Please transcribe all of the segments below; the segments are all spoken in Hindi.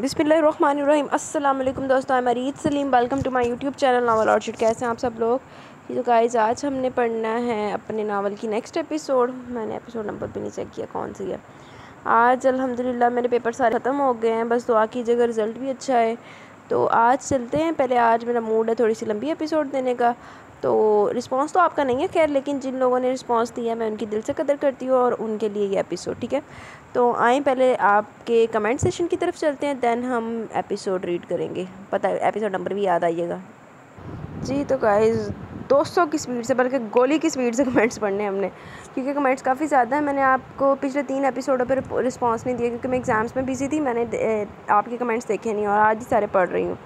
बिसमीम अस्सलाम वालेकुम दोस्तों मैं Mareed Saleem welcome to my YouTube channel novel orchid कैसे हैं आप सब लोग? तो गाइज़ आज हमने पढ़ना है अपने नावल की नेक्स्ट एपिसोड मैंने एपिसोड नंबर भी नहीं चेक किया, कौन सी है। आज अल्हम्दुलिल्लाह मेरे पेपर सारे ख़त्म हो गए हैं। बस दुआ कीजिएगा रिज़ल्ट भी अच्छा है तो आज चलते हैं। पहले आज मेरा मूड है थोड़ी सी लंबी एपिसोड देने का। तो रिस्पांस तो आपका नहीं है, खैर, लेकिन जिन लोगों ने रिस्पांस दिया है, मैं उनकी दिल से कदर करती हूँ और उनके लिए ये एपिसोड ठीक है? तो आए पहले आपके कमेंट सेशन की तरफ़ चलते हैं दैन हम एपिसोड रीड करेंगे। पता एपिसोड नंबर भी याद आइएगा। जी तो गाइज़ दोस्तों की स्पीड से, बल्कि गोली की स्पीड से कमेंट्स पढ़ने हमने। क्योंकि कमेंट्स काफ़ी ज़्यादा है, मैंने आपको पिछले तीन एपिसोडों पर रिस्पांस नहीं दिया क्योंकि मैं एग्ज़ाम्स में बिज़ी थी, मैंने आपके कमेंट्स देखे नहीं और आज ही सारे पढ़ रही हूँ।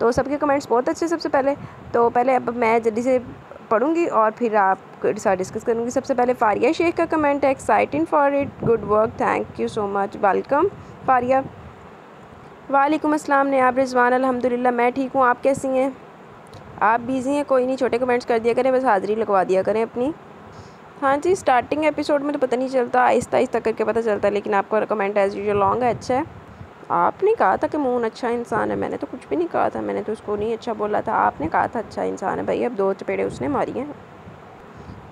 तो सबके कमेंट्स बहुत अच्छे सबसे पहले। तो पहले अब मैं जल्दी से पढ़ूँगी और फिर आप साथ डिस्कस करूँगी। सबसे पहले फारिया शेख का कमेंट है exciting for it good work thank you so much welcome Faria, वालेकुम अस्सलाम, ने आप रिजवान, अल्हम्दुलिल्लाह, मैं ठीक हूँ, आप कैसी हैं? आप बिज़ी हैं, कोई नहीं, छोटे कमेंट्स कर दिया करें, बस हाज़िरी लगवा दिया करें अपनी। हाँ जी स्टार्टिंग एपिसोड में तो पता नहीं चलता आहिस्ता आहिस्ता करके पता चलता है, लेकिन आपका कमेंट एज़ यूजल लॉन्ग है अच्छा है। आपने कहा था कि मून अच्छा इंसान है, मैंने तो कुछ भी नहीं कहा था, मैंने तो उसको नहीं अच्छा बोला था। आपने कहा था अच्छा इंसान है भाई, अब दो चपेड़े उसने मारी हैं।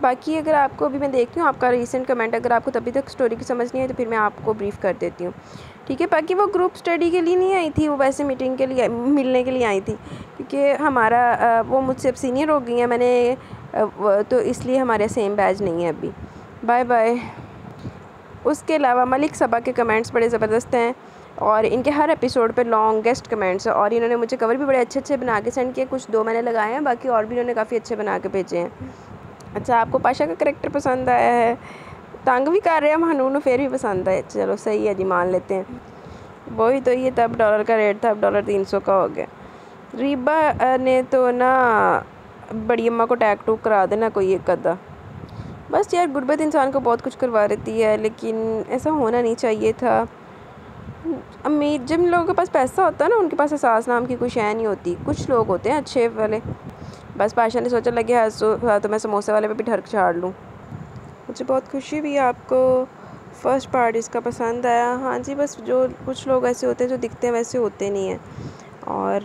बाकी अगर आपको अभी मैं देखती हूँ, आपका रिसेंट कमेंट अगर आपको तभी तक स्टोरी की समझ नहीं आई तो फिर मैं आपको ब्रीफ कर देती हूँ। ठीक है, बाकी वो ग्रुप स्टडी के लिए नहीं आई थी, वो वैसे मीटिंग के लिए, मिलने के लिए आई थी, क्योंकि हमारा वो मुझसे अब सीनियर हो गई हैं, मैंने तो इसलिए हमारे सेम बैच नहीं है अभी। बाय बाय उसके अलावा मलिक सबा के कमेंट्स बड़े ज़बरदस्त हैं। और इनके हर एपिसोड पे लॉन्गेस्ट कमेंट्स और इन्होंने मुझे कवर भी बड़े अच्छे अच्छे बना के सेंड किए, कुछ दो मैंने लगाए हैं, बाकी और भी इन्होंने काफ़ी अच्छे बना के भेजे हैं। अच्छा आपको पाशा का करेक्टर पसंद आया है? तंग भी कर रहे हैं हनून फिर भी पसंद आए चलो, सही है जी, मान लेते हैं। वही तो ये तब डॉलर का रेट था, अब डॉलर तीन सौ का हो गया। रीबा ने तो ना बड़ी अम्मा को टैग टूक करा देना, कोई एक अद्धा बस यार, गुर्बत इंसान को बहुत कुछ करवा देती है, लेकिन ऐसा होना नहीं चाहिए था। अमीर, जिन लोगों के पास पैसा होता है ना, उनके पास एहसास नाम की कोई शय नहीं होती। कुछ लोग होते हैं अच्छे वाले। बस पाशा ने सोचा, लगे हाँ हाँ तो मैं समोसे वाले पे भी ठरक छाड़ लूँ। मुझे बहुत खुशी हुई आपको। फ़र्स्ट पार्ट इसका पसंद आया। हाँ जी, बस जो कुछ लोग ऐसे होते हैं, जो दिखते हैं, वैसे होते नहीं हैं। और,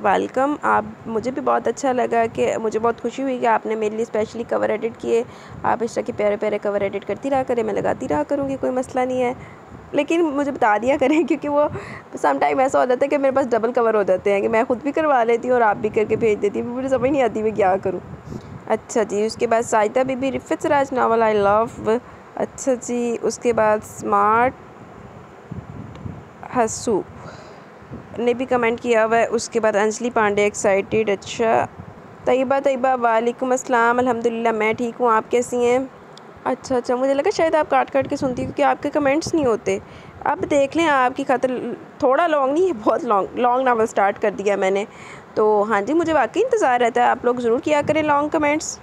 वेलकम, आप, मुझे भी बहुत अच्छा लगा कि मुझे बहुत खुशी हुई कि आपने मेरे लिए स्पेशली कवर एडिट किए। आप इस तरह के प्यारे प्यारे कवर एडिट करती रहा करें, मैं लगाती रहा करूँगी, कोई मसला नहीं है। लेकिन मुझे बता दिया करें, क्योंकि वो सम टाइम ऐसा हो जाता है कि मेरे पास डबल कवर हो जाते हैं कि मैं ख़ुद भी करवा लेती हूँ और आप भी करके भेज देती हूँ, मुझे समझ नहीं आती मैं क्या करूँ। अच्छा जी, उसके बाद Saita Bibi Rifat Saraj novel I love अच्छा जी, उसके बाद स्मार्ट हसू ने भी कमेंट किया हुआ है, उसके बाद अंजलि पांडे एक्साइटेड अच्छा तयबा तयबा, वालेकुम अस्सलाम, अल्हम्दुलिल्लाह, मैं ठीक हूँ, आप कैसी हैं? अच्छा अच्छा। मुझे लगा शायद आप काट काट के सुनती क्योंकि आपके कमेंट्स नहीं होते। अब देख लें आपकी खातर थोड़ा लॉन्ग नहीं है बहुत लॉन्ग लॉन्ग नावल स्टार्ट कर दिया मैंने। तो हाँ जी, मुझे वाकई इंतज़ार रहता है। आप लोग ज़रूर किया करें लॉन्ग कमेंट्स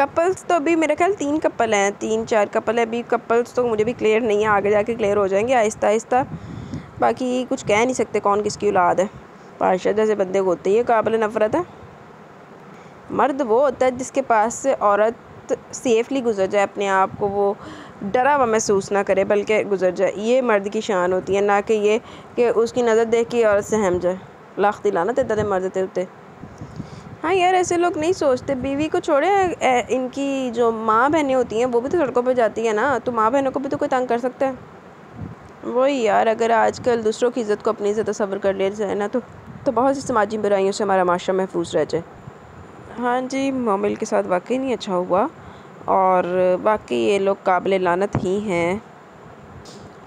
कपल्स तो अभी मेरे ख्याल तीन कपल हैं, तीन, चार कपल है। अभी कपल्स तो मुझे भी क्लियर नहीं है, आगे जाके क्लियर हो जाएँगे, आहिस्ता आहिस्ता। बाकी कुछ कह नहीं सकते कौन किसकी औलाद है। पाशा जैसे बंदे को होते ही, काबिल नफ़रत है। मर्द वो होता है जिसके पास से औरत सेफली गुजर जाए अपने आप को, वो डरा हुआ महसूस ना करे, बल्कि गुजर जाए। ये मर्द की शान होती है, ना कि ये कि उसकी नज़र देख के औरत से हम जाए। लाख दिलाना तेता दे मर्द ते हाँ यार, ऐसे लोग नहीं सोचते। बीवी को छोड़े इनकी जो माँ बहनें होती हैं, वो भी तो सड़कों पर जाती है ना। तो माँ बहनों को भी तो कोई तंग कर सकता है। वही यार, अगर आजकल दूसरों की इज़्ज़त को अपनी इज़्ज़त तस्वर कर ले जाए ना तो तो बहुत सी समाजी बुराइयों से हमारा माशरा महफूज रह जाए। हाँ जी, मोमिल के साथ वाकई नहीं अच्छा हुआ और बाकी ये लोग काबिल लानत ही हैं।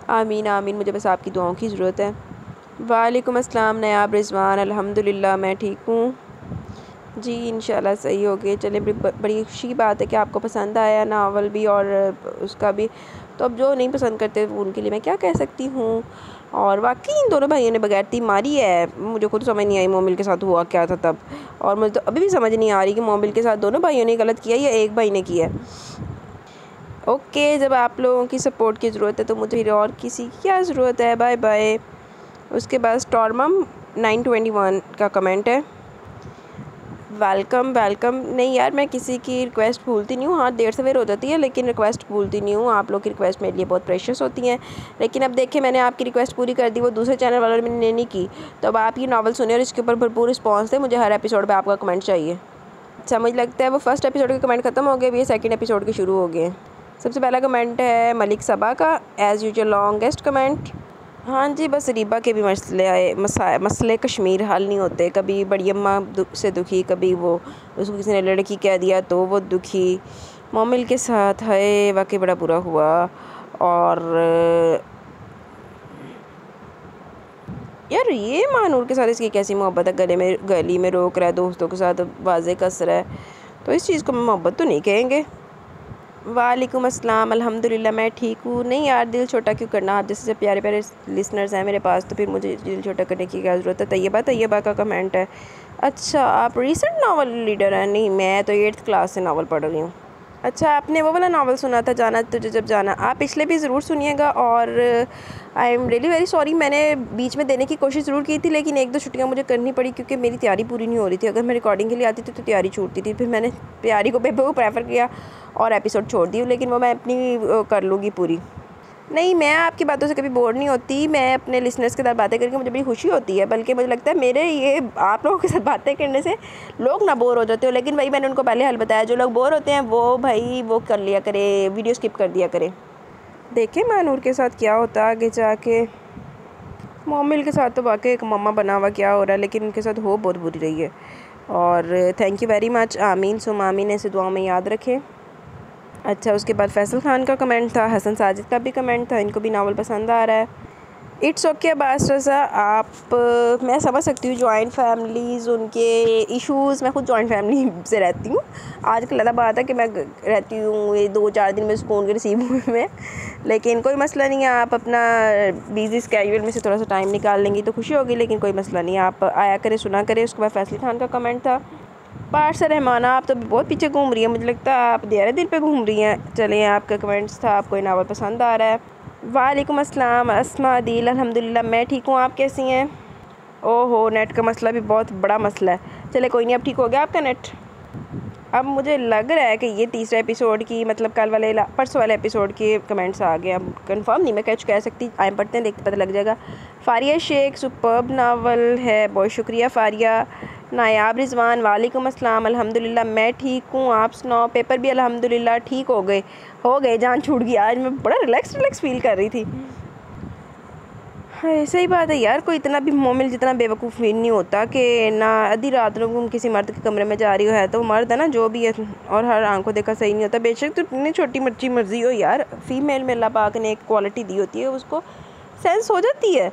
आमीन आमीन, मुझे बस आपकी दुआओं की ज़रूरत है। वालेकुम अस्सलाम, नयाब रिजवान, अल्हम्दुलिल्लाह, मैं ठीक हूँ। जी इन सही हो गए। चले बड़ी अच्छी बात है कि आपको पसंद आया नावल भी और उसका भी। तो अब जो नहीं पसंद करते उनके लिए मैं क्या कह सकती हूँ? और वाकई इन दोनों भाइयों ने बगैर थी मारी है। मुझे खुद समझ नहीं आई मोमिल के साथ हुआ क्या था तब। और मुझे तो अभी भी समझ नहीं आ रही कि मोमिल के साथ दोनों भाइयों ने गलत किया या एक भाई ने किया। ओके, जब आप लोगों की सपोर्ट की ज़रूरत है तो मुझे फिर और किसी की क्या ज़रूरत है? Bye bye. उसके बाद स्टॉर्मम नाइन ट्वेंटी वन का कमेंट है। वेलकम वेलकम नहीं यार, मैं किसी की रिक्वेस्ट भूलती नहीं हूँ। हाँ देर सवेर हो जाती है, लेकिन रिक्वेस्ट भूलती नहीं हूँ। आप लोग की रिक्वेस्ट मेरे लिए बहुत प्रेशस होती हैं। लेकिन अब देखें, मैंने आपकी रिक्वेस्ट पूरी कर दी, वो दूसरे चैनल वालों ने नहीं की। तो अब आप ये नावल सुने और इसके ऊपर भरपूर रिस्पॉन्स दें, मुझे हर एपिसोड पर आपका कमेंट चाहिए। अच्छा मुझे लगता है, वो फ़र्स्ट एपिसोड के कमेंट ख़त्म हो गए अभी सेकेंड एपिसोड के शुरू हो गए सबसे पहला कमेंट है मलिक सबा का एज़ यूजल लॉन्गेस्ट कमेंट हाँ जी, बस रीबा के भी मसले आए, मसा, मसले कश्मीर हल नहीं होते। कभी बड़ी अम्मा से दुखी, कभी वो, उसको किसी ने लड़की कह दिया तो वो दुखी। मोमिल के साथ है, वाकई बड़ा बुरा हुआ। और यार ये मानूर के साथ इसकी कैसी मोहब्बत है? गले में, गली में रोक रहा है, दोस्तों के साथ वाजे कस रहा है। तो इस चीज़ को मोहब्बत तो नहीं कहेंगे। वालेकुम अस्सलाम, अल्हम्दुलिल्लाह, मैं ठीक हूँ। नहीं यार, दिल छोटा क्यों करना? आप जैसे प्यारे प्यारे लिसनर्स हैं मेरे पास तो फिर मुझे दिल छोटा करने की क्या ज़रूरत है? तैयबा तैयबा का कमेंट है। अच्छा आप रिसेंट नावल रीडर हैं? नहीं, मैं तो एट्थ क्लास से नावल पढ़ रही हूँ। अच्छा आपने वो वाला नावल सुना था, जाना तुझे जब जाना। आप पिछले भी ज़रूर सुनिएगा और I am really very sorry मैंने बीच में देने की कोशिश ज़रूर की थी, लेकिन एक दो छुट्टियाँ मुझे करनी पड़ी क्योंकि मेरी तैयारी पूरी नहीं हो रही थी। अगर मैं रिकॉर्डिंग के लिए आती थी तो तैयारी छूटती थी। फिर मैंने तैयारी को पेपर को प्रेफर किया और एपिसोड छोड़ दी लेकिन वो मैं अपनी कर लूँगी पूरी। नहीं, मैं आपकी बातों से कभी बोर नहीं होती। मैं अपने लिसनर्स के साथ बातें करके मुझे बड़ी खुशी होती है, बल्कि मुझे लगता है मेरे ये आप लोगों के साथ बातें करने से लोग ना बोर हो जाते हो। लेकिन भाई मैंने उनको पहले हल बताया, जो लोग बोर होते हैं, वो भाई वो कर लिया करे वीडियो स्किप कर दिया करे। देखें मानूर के साथ क्या होता, आगे जाके। मोमिल के साथ तो वाकई एक मम्मा बना हुआ क्या हो रहा है, लेकिन उनके साथ हो बहुत बुरी रही है। और थैंक यू वेरी मच आमीन, सुम आमीन, ऐसे दुआ में याद रखें। अच्छा उसके बाद फैसल खान का कमेंट था, हसन साजिद का भी कमेंट था, इनको भी नावल पसंद आ रहा है। इट्स ओके अब्बास रज़ा, आप, मैं समझ सकती हूँ जॉइंट फैमिलीज़ उनके इश्यूज़ मैं खुद जॉइंट फैमिली से रहती हूँ। आजकल ज़्यादा बात है कि मैं रहती हूँ, ये दो चार दिन में सुकून के रिसीव हुए में लेकिन कोई मसला नहीं है, आप अपना बिज़ी स्कैजुअल में से थोड़ा सा टाइम निकाल लेंगी तो खुशी होगी, लेकिन कोई मसला नहीं आप आया करें, सुना करें, उसके बाद फैसल खान का कमेंट था। पार्ट से रहमाना, आप तो बहुत पीछे घूम रही हैं, मुझे लगता है आप देर दिल पे घूम रही हैं। चलें, आपका कमेंट्स था, आपको ये नावल पसंद आ रहा है। वालेकुम अस्सलाम, अस्मा, दिल अलहमदिल्ला मैं ठीक हूँ, आप कैसी हैं? ओहो, नेट का मसला भी बहुत बड़ा मसला है। चले, कोई नहीं, अब ठीक हो गया आपका नेट? अब मुझे लग रहा है कि ये तीसरे एपिसोड की मतलब कल वाले, परसों वाले एपिसोड के कमेंट्स आ गए अब कंफर्म नहीं मैं कैच कह सकती, आए पढ़ते हैं, देखते पता लग जाएगा। फारिया शेख सुपर्ब नावल है, बहुत शुक्रिया फारिया। नायाब रिजवान, वालेकुम अस्सलाम, अल्हम्दुलिल्लाह, मैं ठीक हूँ, आप सुनाओ, पेपर भी अल्हम्दुलिल्लाह ठीक हो गए। हो गए, जान छूट गई, आज मैं बड़ा रिलैक्स रिलैक्स फील कर रही थी। हाँ सही बात है यार, कोई इतना भी मोमिल जितना बेवकूफ़ फील नहीं होता कि ना आधी रात लोग किसी मर्द के कमरे में जा रही हो, है तो मर्द है ना, जो भी है, और हर आँखों देखा सही नहीं होता। बेशक तो इतनी छोटी मर्ज़ी मर्ज़ी हो यार फीमेल में अल्लाह पाक ने एक क्वालिटी दी होती है, उसको सेंस हो जाती है।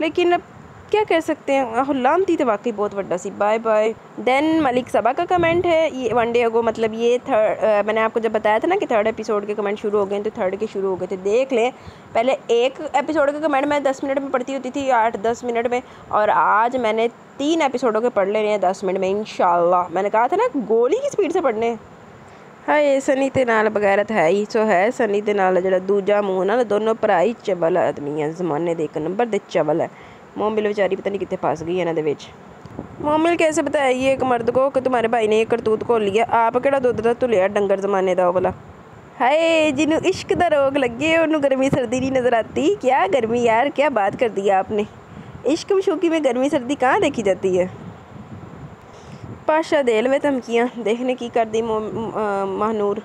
लेकिन अब क्या कह सकते हैं? थी तो वाकई बहुत बड़ा सी। Bye bye then Malik Saba का कमेंट है, ये वन डे अगो मतलब ये थर्ड मैंने आपको जब बताया था ना कि थर्ड एपिसोड के कमेंट शुरू हो गए तो थर्ड के शुरू हो गए थे। देख लें, पहले एक एपिसोड के कमेंट मैं दस मिनट में पढ़ती होती थी, आठ, दस मिनट में, और आज मैंने तीन एपिसोडों के पढ़ लेने हैं दस मिनट में इन मैंने कहा था ना, गोली की स्पीड से पढ़ने। हाय, सनी ते नाल बगैर है ही सो है सनी ते नाल जो दूजा मुँह ना दोनों भरा ही चबल आदमी है, जमाने के एक नंबर दे चबल है। मोमिल बेचारी पता नहीं कितने फस गई इन्होंने विच मोमिल कैसे बताया एक मर्द को कि तुम्हारे भाई ने एक करतूत खोल लिया आप केड़ा दुद्ध का धुलिया डंगर जमाने का वाला हाय जिन्हों इश्क का रोग लगे उन्होंने गर्मी सर्दी नहीं नज़र आती क्या गर्मी यार क्या बात कर दी आपने इश्क मशूकी में गर्मी सर्दी कहाँ देखी जाती है पाशा दे लवे धमकियाँ देखने की कर दी महानूर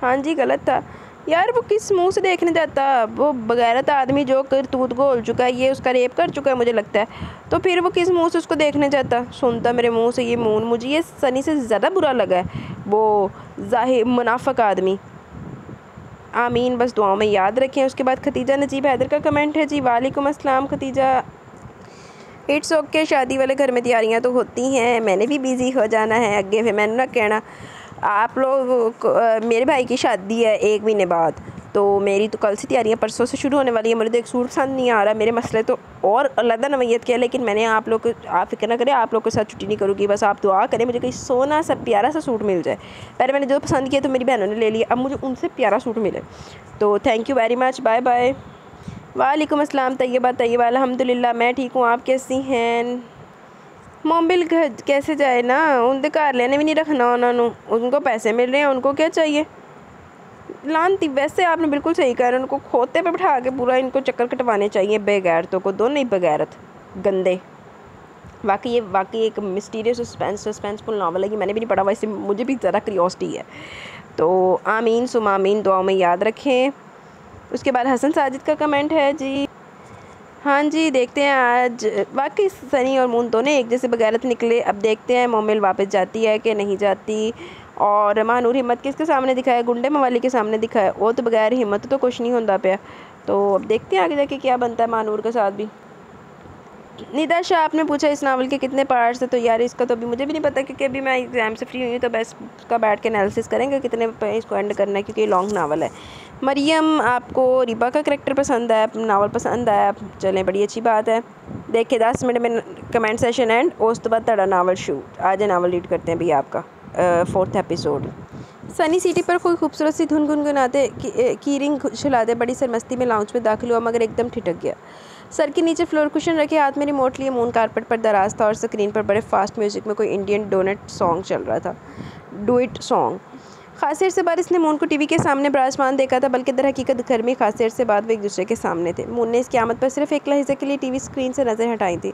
हाँ जी गलत था यार वो किस मुँह से देखने जाता? वो बगैरत आदमी जो करतूत घोल चुका है, ये उसका रेप कर चुका है मुझे लगता है। तो फिर वो किस मुँह से उसको देखने जाता? सुनता मेरे मुँह से ये मुँह मुझे, ये सनी से ज़्यादा बुरा लगा है। वो ज़ाहिर मुनाफक आदमी। आमीन, बस दुआओं में याद रखें। उसके बाद खतीजा नजीब हैदर का कमेंट है। जी, वालेकुम अस्सलाम, खतीजा। इट्स ओके शादी वाले घर में तैयारियाँ तो होती हैं। मैंने भी बिज़ी हो जाना है। अगे फिर मैंने ना कहना। आप लोग मेरे भाई की शादी है एक महीने बाद तो मेरी तो कल से तैयारियाँ परसों से शुरू होने वाली है, मुझे तो एक सूट पसंद नहीं आ रहा, मेरे मसले तो और अलग नवैयत किया लेकिन मैंने आप लोग, आप फ़िक्र ना करें, आप लोग के साथ छुट्टी नहीं करूँगी, बस आप दुआ करें, मुझे कहीं सोना सा, प्यारा सा सूट मिल जाए। पहले मैंने जो पसंद किया तो मेरी बहनों ने ले लिया, अब मुझे उनसे प्यारा सूट मिले। तो thank you very much bye bye वालेकुम अस्सलाम, तैयबा तैयबा अलहमदिल्ला मैं ठीक हूँ, आप कैसी हैं? मोबिल घर कैसे जाए ना? उनके घर लेने भी नहीं रखना उन्होंने। उनको पैसे मिल रहे हैं, उनको क्या चाहिए? लानती वैसे आपने बिल्कुल सही कहा, उनको खोते पे बैठा के पूरा इनको चक्कर कटवाने चाहिए बेगैरतों को दोनों ही बगैरत, गंदे। वाकई ये वाकई एक मिस्टीरियस सस्पेंस सस्पेंसफुल नावल है कि मैंने भी नहीं पढ़ा, वैसे मुझे भी ज़रा क्रियोसिटी है। तो आमीन, सुमामीन दुआ में याद रखें। उसके बाद हसन साजिद का कमेंट है, जी। हाँ जी, देखते हैं आज। वाकई सनी और मून दोनों एक जैसे बगैरत निकले। अब देखते हैं मोमिल वापस जाती है कि नहीं जाती। और महानूर हिम्मत किसके सामने दिखाया? गुंडे मवाली के सामने दिखाया। वो तो बगैर हिम्मत तो कुछ नहीं होता पाया। तो अब देखते हैं आगे जाके क्या बनता है महानूर के साथ भी। निदा शाह, आपने पूछा इस नावल के कितने पार्ट्स हैं? तो यार, इसका तो अभी मुझे भी नहीं पता क्योंकि अभी मैं एग्ज़ाम से फ्री हुई हूँ तो बस का बैठ के एनालिसिस करेंगे कितने इसको एंड करना है, क्योंकि लॉन्ग नावल है। मरियम, आपको रिबा का करेक्टर पसंद आया नावल पसंद आया चलें, बड़ी अच्छी बात है। देखिए, दस मिनट में कमेंट सेशन एंड उस तो बाद तड़ा नावल शूट आज नावल रीड करते हैं भैया आपका फोर्थ एपिसोड सनी सिटी पर कोई खूबसूरत सी धुन गुनगुनाते, की रिंग छुलाते, बड़ी सरमस्ती में लाउंज में दाखिल हुआ, मगर एकदम ठिठक गया। सर के नीचे फ्लोर कुशन रखे, हाथ में रिमोट लिए मून कारपेट पर दराज था, और स्क्रीन पर बड़े फास्ट म्यूज़िक में कोई इंडियन डोनेट सॉन्ग चल रहा था। डू इट सॉन्ग खास से बाद इसने मून को टीवी के सामने बराजमान देखा था, बल्कि दर हकीकत घर में खास से बाद वो एक दूसरे के सामने थे। मून ने इसकी आमद पर सिर्फ़ एक लहजे के लिए टीवी स्क्रीन से नज़र हटाई थी।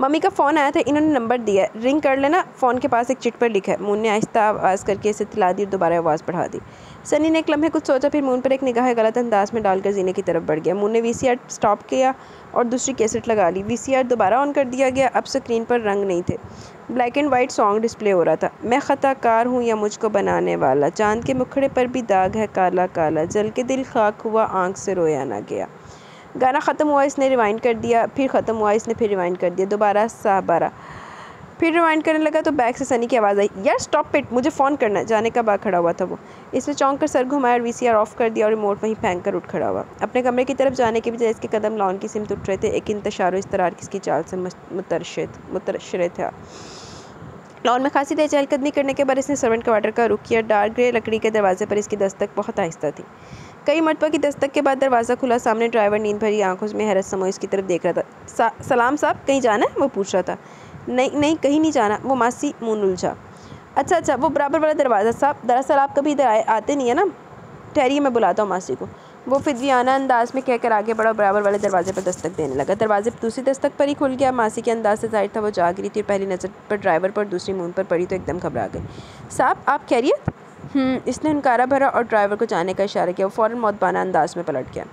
मम्मी का फ़ोन आया था, इन्होंने नंबर दिया, रिंग कर लेना, फ़ोन के पास एक चिट पर लिखा है। मून ने आहिस्ता आवाज़ करके इसे तिला दी और दोबारा आवाज़ बढ़ा दी। सनी ने एक लम्हे कुछ सोचा, फिर मून पर एक निगाह गलत अंदाज में डालकर जीने की तरफ़ बढ़ गया। मून ने वी स्टॉप किया और दूसरी कैसेट लगा ली। वी दोबारा ऑन कर दिया गया, अब स्क्रीन पर रंग नहीं थे। Black and white song display हो रहा था। मैं ख़ताकार हूँ या मुझको बनाने वाला। चाँद के मुखड़े पर भी दाग है काला काला। जल के दिल खाक हुआ, आँख से रोया ना गया। गाना ख़त्म हुआ, इसने रिवाइंड कर दिया। फिर ख़त्म हुआ, इसने फिर रिवाइंड कर दिया। दोबारा साह बारह फिर रिवाइंड करने लगा तो बैग से सनी की आवाज़ आई। यार स्टॉप इट मुझे फ़ोन करना जाने का बाग खड़ा हुआ था वो? इसने चौंक कर सर घुमाया और वीसीआर ऑफ़ कर दिया और रिमोट वहीं फेंक कर उठ खड़ा हुआ। अपने कमरे की तरफ़ जाने के बजाय इसके कदम लॉन की सिमत उठ रहे थे। एक इंतशार इस तरह किसकी चाल से मुतरशद मुतरशर था लॉन में खासी देर चहलकदमी करने के बाद इसने सर्वेंट क्वार्टर का रुख किया। डार्क ग्रे लकड़ी के दरवाजे पर इसकी दस्तक बहुत आहिस्ता थी। कई मरतबा की दस्तक के बाद दरवाज़ा खुला। सामने ड्राइवर नींद भरी आँखों में हैरत समो इसकी तरफ़ देख रहा था। सा, सलाम साहब कहीं जाना है? वो पूछ रहा था। नहीं नहीं कहीं नहीं जाना। वो मासी मुँह उलझा। अच्छा अच्छा वो बराबर वाला दरवाज़ा साहब दरअसल आप कभी इधर आए आते नहीं है ना? ठहरिए मैं बुलाता हूँ मासी को। वो फिर भी आना अंदाज में कहकर आगे बढ़ा बराबर वाले दरवाजे पर दस्तक देने लगा। दरवाजे दूसरी दस्तक पर ही खुल गया। मासी के अंदाज से ज़ाहिर था वो जाग रही थी पहली नज़र पर ड्राइवर पर दूसरी मून पर पड़ी तो एकदम घबरा गई। साहब आप खैरियत? हम्म, इसने हनकारा भरा और ड्राइवर को जाने का इशारा किया। वो फ़ौरन मौतबाना अंदाज में पलट गया।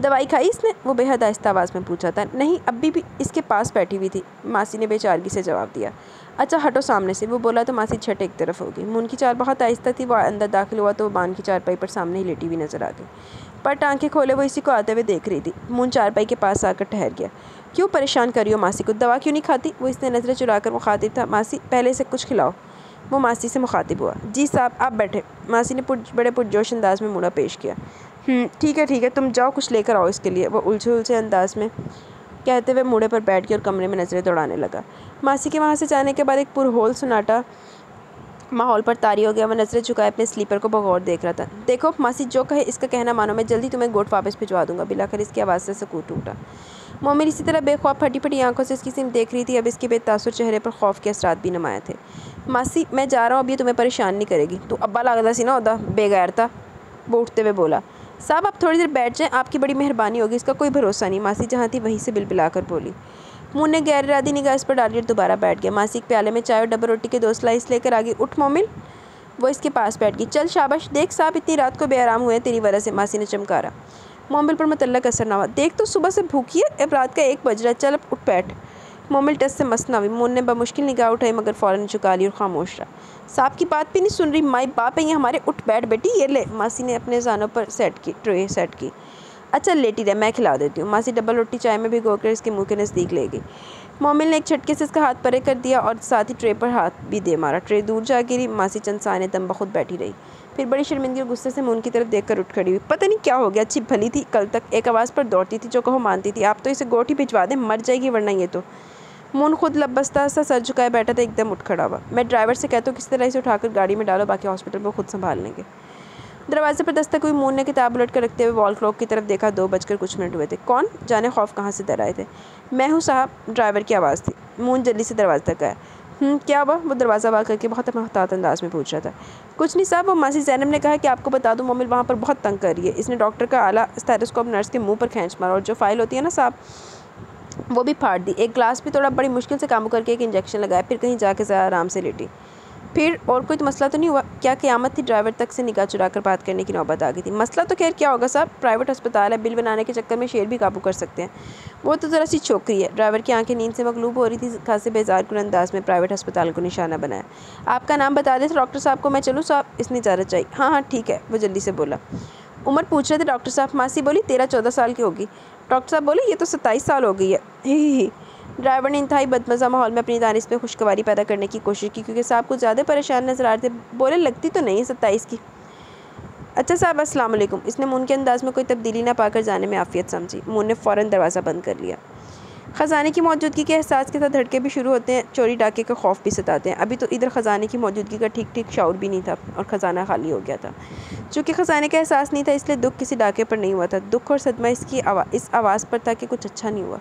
दवाई खाई इसने? वो बेहद आहिस्ता आवाज़ में पूछा था। नहीं, अभी भी इसके पास बैठी हुई थी। मासी ने बेचारगी से जवाब दिया। अच्छा हटो सामने से। वो बोला तो मासी छठ एक तरफ़ होगी। मुन की चार बहुत आहिस्ता थी। वो अंदर दाखिल हुआ तो वो बान की चारपाई पर सामने ही लेटी हुई नज़र आ गई। पर टांके खोले वो इसी को आते हुए देख रही थी। मुन चारपाई के पास आकर ठहर गया। क्यों परेशान करियो मासी को? दवा क्यों नहीं खाती? वो इसने नज़रें चुरा कर मुखातिब था। मासी, पहले से कुछ खिलाओ। वो मासी से मुखातिब हुआ। जी साहब, आप बैठे। मासी ने बड़े पुरजोश अंदाज में मुड़ा पेश किया। ठीक है ठीक है, तुम जाओ, कुछ लेकर आओ इसके लिए। वो उलझे उलझे अंदाज में कहते हुए मुड़े पर बैठ के और कमरे में नज़रें दौड़ाने लगा। मासी के वहाँ से जाने के बाद एक पुरहोल सुनाटा माहौल पर तारी हो गया। वह नज़रें झुकाए अपने स्लीपर को बगौर देख रहा था। देखो, मासी, जो कहे इसका कहना मानो, मैं जल्दी तुम्हें गोट वापस भिजवा दूँगा। बिलाकर इसकी आवाज़ से सकूट टूटा। मोमिन इसी तरह बेख्वाब फटी फटी आँखों से इसकी सिम देख रही थी। अब इसके बेतासुर चेहरे पर खौफ के असरात भी नमाए थे। मासी, मैं जा रहा हूँ, अब ये तुम्हें परेशान नहीं करेगी। तो अब्बा लगता सी ना उदा बेगैर था वो उठते हुए बोला साहब, आप थोड़ी देर बैठ जाएँ, आपकी बड़ी मेहरबानी होगी, इसका कोई भरोसा नहीं। मासी जहाँ थी, वहीं से बिल कर बोली। मुँह ने गैर इरादी निगाह इस पर डाली और दोबारा बैठ गया। मासी के प्याले में चाय और डब्बा रोटी के दो स्लाइस लेकर आगे, उठ मोमिल वो इसके पास बैठ गई। चल शाबाश, देख साहब, इतनी रात को बेआराम हुए तेरी वजह से, मासी ने चमकारा। मोमिल पर मतल्लक असर ना हुआ। देख तो सुबह से भूखी है, अब रात का एक बज रहा है, चल अब उठ बैठ। मोमिल टस से मस्त ना हुई। मोन ने बमुश्किल निगाह उठाई, मगर फ़ौरन चुका ली और खामोश रहा। साहब की बात भी नहीं सुन रही। माई बाप है ये हमारे उठ बैठ बेटी, ये ले। मासी ने अपने जानों पर सेट की, ट्रे सेट की। अच्छा लेटी रहे मैं खिला देती हूँ। मासी डबल रोटी चाय में भी गोकर इसके मुँह के नज़दीक ले गई। मोमिल ने एक झटके से इसका हाथ परे कर दिया और साथ ही ट्रे पर हाथ भी दे मारा। ट्रे दूर जा गिरी। मासी चंद साने दम बखुद बैठी रही। फिर बड़ी शर्मिंदगी और गुस्से से मुन की तरफ़ देखकर उठ खड़ी हुई। पता नहीं क्या हो गया। अच्छी भली थी। कल तक एक आवाज़ पर दौड़ती थी जो कहो मानती थी। आप तो इसे गोटी भिजवा दें, मर जाएगी वरना ये तो। मुन खुद लबस्ता सा सर झुकाए बैठा था एकदम उठ खड़ा हुआ। मैं ड्राइवर से कहता हूँ किस तरह इसे उठाकर गाड़ी में डालो बाकी हॉस्पिटल में खुद संभाल लेंगे। दरवाजे पर दस्तक हुई मून ने किताब उलट कर रखते हुए वॉल क्लॉक की तरफ़ देखा दो बजकर कुछ मिनट हुए थे। कौन? जाने खौफ कहाँ से डर आए थे। मैं हूँ साहब ड्राइवर की आवाज़ थी। मून जल्दी से दरवाजे तक गया हम्म, क्या हुआ? वो दरवाज़ा बात करके बहुत महतात अंदाज में पूछ रहा था। कुछ नहीं साहब वो मासी जैनब ने कहा कि आपको बता दूँ मोमिल वहाँ पर बहुत तंग कर रही है। इसने डॉक्टर का आला स्टेथोस्कोप नर्स के मुँह पर खींच मारा और जो फ़ाइल होती है ना साहब वो भी फाड़ दी। एक ग्लास भी थोड़ा बड़ी मुश्किल से काम करके एक इंजेक्शन लगाया, फिर कहीं जाके ज़रा आराम से लेटी। फिर और कोई तो मसला तो नहीं हुआ। क्या क़यामत थी ड्राइवर तक से निकाह चुरा कर बात करने की नौबत आ गई थी? मसला तो खैर क्या होगा साहब? प्राइवेट अस्पताल है, बिल बनाने के चक्कर में शेर भी काबू कर सकते हैं। वो तो ज़रा सी छोकरी है। ड्राइवर की आँखें नींद से मकलूब हो रही थी, खासे बेजार कुन अंदाज में प्राइवेट अस्पताल को निशाना बनाया। आपका नाम बता दें डॉक्टर साहब को मैं चलूँ साहब? इसने इजाज़त चाहिए हाँ हाँ ठीक है, वो जल्दी से बोला। उम्र पूछ रहे थे डॉक्टर साहब, मासी बोली, तेरह चौदह साल की होगी। डॉक्टर साहब बोले, ये तो सत्ताईस साल हो गई है। ही ही ड्राइवर ने इंतहाई बदमज़ा माहौल में अपनी दानिश में खुशगवारी पैदा करने की कोशिश की, क्योंकि साहब कुछ ज़्यादा परेशान नज़र आ रहे थे। बोले, लगती तो नहीं है सत्ताईस की। अच्छा साहब वालेकुम। इसने मुन के अंदाज में कोई तब्दीली ना पाकर जाने में आफियत समझी। मुन ने फ़ौरन दरवाज़ा बंद कर लिया। ख़जाने की मौजूदगी के एहसास के साथ धड़के भी शुरू होते हैं चोरी डाके का खौफ भी सताते हैं। अभी तो इधर ख़जाने की मौजूदगी का ठीक ठीक शाउर भी नहीं था और ख़जाना खाली हो गया था। चूँकि ख़जाने का एहसास नहीं था इसलिए दुख किसी डाके पर नहीं हुआ था। दुख और सदमा इसकी आवा, इस आवाज़ पर था कि कुछ अच्छा नहीं हुआ।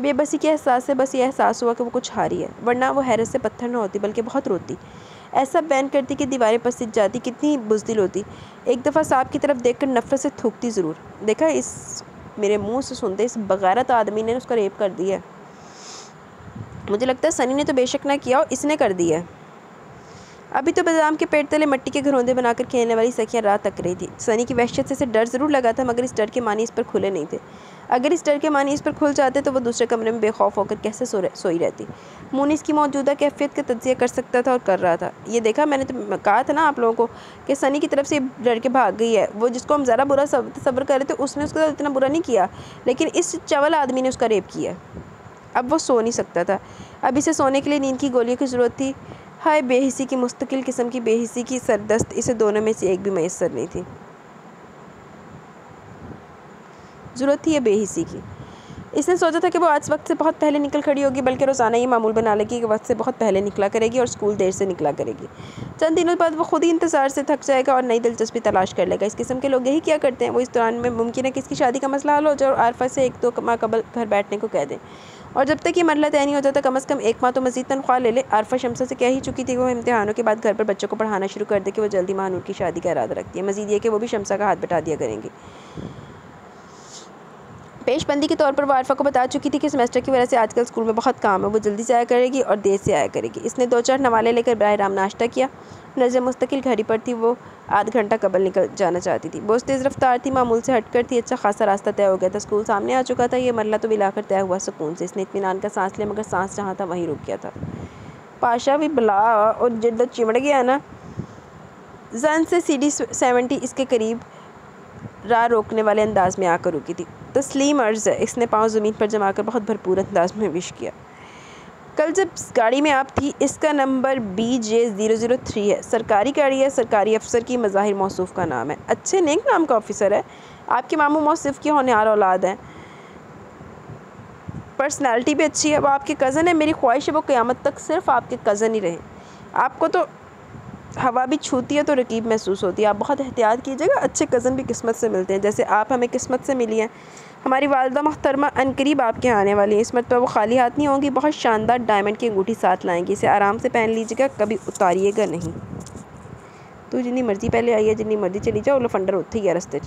बेबसी के एहसास से बस ये एहसास हुआ कि वो कुछ हारी है वरना वो हैरत से पत्थर न होती बल्कि बहुत रोती। ऐसा बैन करती कि दीवारें पसीज जाती कितनी बुजदिल होती। एक दफ़ा सांप की तरफ़ देखकर नफरत से थूकती ज़रूर। देखा इस मेरे मुँह से सुनते इस बगैरत आदमी ने उसका रेप कर दिया मुझे लगता है सनी ने तो बेशक ना किया और इसने कर दिया अभी तो बादाम के पेट तले मट्टी के घरौंदे बनाकर खेलने वाली सखियाँ रात तक रही थी। सनी की वहशत से इसे डर ज़रूर लगा था, मगर इस डर के मानी इस पर खुले नहीं थे। अगर इस डर के मानी इस पर खुल जाते तो वो दूसरे कमरे में बेखौफ होकर कैसे सो सोई रहती। मुन इसकी मौजूदा कैफियत का तजिया कर सकता था और कर रहा था। ये देखा मैंने तो कहा था ना आप लोगों को कि सनी की तरफ़ से डर के भाग गई है। वो जिसको हम ज़रा बुरा सब्र कर रहे थे उसने उसका इतना बुरा नहीं किया, लेकिन इस चवल आदमी ने उसका रेप किया। अब वो सो नहीं सकता था। अब इसे सोने के लिए नींद की गोलियों की ज़रूरत थी। हाय, बेहिसी की मुस्तकिल किस्म की बेहिसी की सरदस्त, इसे दोनों में से एक भी मैसर नहीं थी। ज़रूरत थी यह बेहिसी की। इसने सोचा था कि वो आज वक्त से बहुत पहले निकल खड़ी होगी, बल्कि रोज़ाना ये मामूल बना लेगी कि वक्त से बहुत पहले निकला करेगी और स्कूल देर से निकला करेगी। चंद दिनों बाद वो खुद ही इंतज़ार से थक जाएगा और नई दिलचस्पी तलाश कर लेगा। इस किस्म के लोग यही क्या करते हैं। वो इस दौरान में मुमकिन है कि इसकी शादी का मसला हल हो जाए और आरफा से एक दो माह कबल घर बैठने को कह दें। और जब तक ये मरला तय नहीं हो जाता, कम अज़ कम एक माह तो मजीद तनख्वाह ले ले। आरफा शमसा से कह ही चुकी थी वो इम्तहानों के बाद घर पर बच्चों को पढ़ाना शुरू कर दे कि वो जल्दी महानूर की शादी का इरादा रखती है। मजीद ये कि वो भी शमसा का हाथ बटा दिया करेंगी। पेशबंदी के तौर पर वो आरफा को बता चुकी थी कि सेमेस्टर की वजह से आजकल स्कूल में बहुत काम है, वो जल्दी से आया करेगी और देर से आया करेगी। इसने दो चार नवाले लेकर बरह राम नाश्ता किया। नज़र मुस्तकिल घड़ी पर थी, वो आध घंटा कबल निकल जाना चाहती थी। बहुत तेज़ रफ्तार थी, मामूल से हट कर थी अच्छा खासा रास्ता तय हो गया था, स्कूल सामने आ चुका था, ये मरला तो मिलाकर तय हुआ सुकून से। इसने इतमान का सांस लिया, मगर सांस जहाँ था, वहीं रुक गया था। पाशा भी बला और जिद चिमड़ गया ना। जन से सी डी सेवेंटी इसके करीब राह रोकने वाले अंदाज में आकर रुकी थी। तस्लीम अर्ज़ है, इसने पाँव ज़मीन पर जमा कर बहुत भरपूर अंदाज में विश किया। कल जब गाड़ी में आप थी, इसका number B J zero zero three है। सरकारी गाड़ी है, सरकारी अफसर की मज़ाहिर मौसूफ़ का नाम है। अच्छे नेक नाम का ऑफिसर है। आपके मामू मौसफ़ की होनहार औलाद हैं। पर्सनैलिटी भी अच्छी है। वो आपके कज़न है, मेरी ख्वाहिश है वो क़्यामत तक सिर्फ़ आपके कज़न ही रहे। आपको तो हवा भी छूती है तो रकीब महसूस होती है। आप बहुत एहतियात कीजिएगा, अच्छे कज़न भी किस्मत से मिलते हैं। जैसे आप हमें किस्मत से मिली हैं। हमारी वालदा मोहतरमा अनकरीब आपके आने वाली है। इस मरतबा वो खाली हाथ नहीं होंगी, बहुत शानदार डायमंड की अंगूठी साथ लाएँगी। इसे आराम से पहन लीजिएगा, कभी उतारिएगा नहीं। तो जितनी मर्ज़ी पहले आइए जितनी मर्ज़ी चली जाओ लफंडर उत्थे ही है रस्ते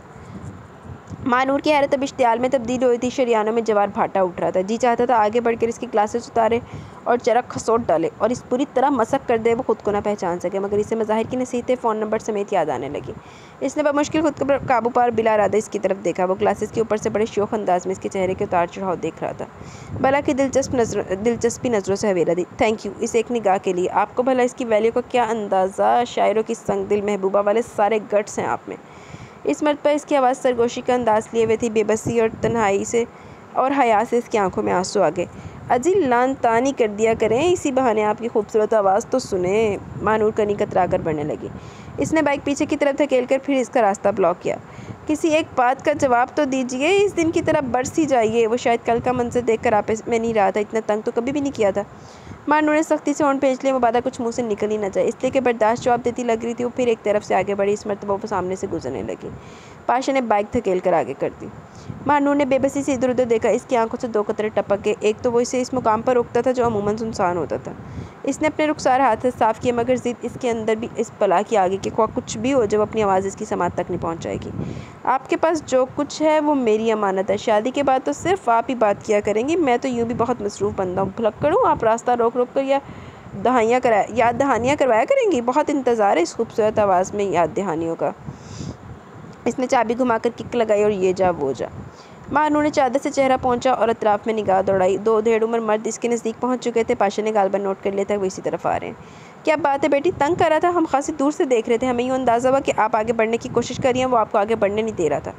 मानूर की हैरत अब इश्तियाल में तब्दील हुई थी। शरियानों में जवार भाटा उठ रहा था। जी चाहता था आगे बढ़कर इसकी क्लासेस उतारे और चरक खसोट डाले और इस पूरी तरह मसक कर दे, वो खुद को ना पहचान सके। मगर इसे मज़ाहिर की नसीहतें फ़ोन नंबर समेत याद आने लगी। इसने बमुश्किल खुद को काबू पार बिला इरादा इसकी तरफ़ देखा। वो क्लासेस के ऊपर से बड़े शोक अंदाज में इसके चेहरे के उतार चढ़ाव देख रहा था। भला की दिलचस्प नज़र, दिलचस्पी नज़रों से हवेला। दी थैंक यू इस एक निगाह के लिए। आपको भला इसकी वैल्यू का क्या अंदाज़ा? शायरों की संग दिल महबूबा वाले सारे गट्स हैं आप में। इस मर्द पर इसकी आवाज़ सरगोशी का अंदाज लिए हुए थी, बेबसी और तन्हाई से और हया से इसकी आँखों में आँसू आ गए। अजी लान तानी कर दिया करें, इसी बहाने आपकी खूबसूरत आवाज़ तो सुने, मानूर कनी कतरा कर बढ़ने लगी। इसने बाइक पीछे की तरफ़ धकेल कर फिर इसका रास्ता ब्लॉक किया। किसी एक बात का जवाब तो दीजिए, इस दिन की तरफ़ बरस ही जाइए। वो शायद कल का मंजर देख कर आप में नहीं रहा था, इतना तंग तो कभी भी नहीं किया था। मानो ने सख्ती से ओन भेज लिया मुबादा कुछ मुँह से निकल ही ना जाए। इसलिए कि बर्दाश्त जवाब देती लग रही थी, वो फिर एक तरफ़ से आगे बढ़ी। इस मरतबा वो सामने से गुजरने लगी। पाशा ने बाइक धकेल कर आगे कर दी। मानूर ने बेबसी से इधर उधर देखा, इसकी आँखों से दो कतरे टपक गए। एक तो वो इसे इस मुकाम पर रोकता था जो अमूमन सुनसान होता था। इसने अपने रुखसार हाथ से साफ़ किया मगर ज़िद इसके अंदर भी इस पला की आगे कि कुछ भी हो जब अपनी आवाज़ इसकी समात तक नहीं पहुँचाएगी आपके पास जो कुछ है, वो मेरी अमानत है। शादी के बाद तो सिर्फ़ आप ही बात किया करेंगी, मैं तो यूँ भी बहुत मसरूफ़ बंदा हूँ। भुलक्कड़ हूँ आप रास्ता रोक रोक कर या दहाइयाँ करा, याद दहानियाँ करवाया करेंगी? बहुत इंतज़ार है इस खूबसूरत आवाज़ में याद दहानियों का। इसने चाबी घुमा कर किक लगाई और ये जा, वो जा। मानू उन्होंने चादर से चेहरा पहुँचा और अतराफ में निगाह दौड़ाई। दो ढेड़ उम्र मर्द इसके नज़दीक पहुँच चुके थे। पाशा ने गालबन नोट कर लिया था वो इसी तरफ़ आ रहे हैं। क्या बात है बेटी? तंग कर रहा था? हम खासी दूर से देख रहे थे। हमें यूँ अंदाज़ा हुआ कि आप आगे बढ़ने की कोशिश कर रही हैं, वो आपको आगे बढ़ने नहीं दे रहा था।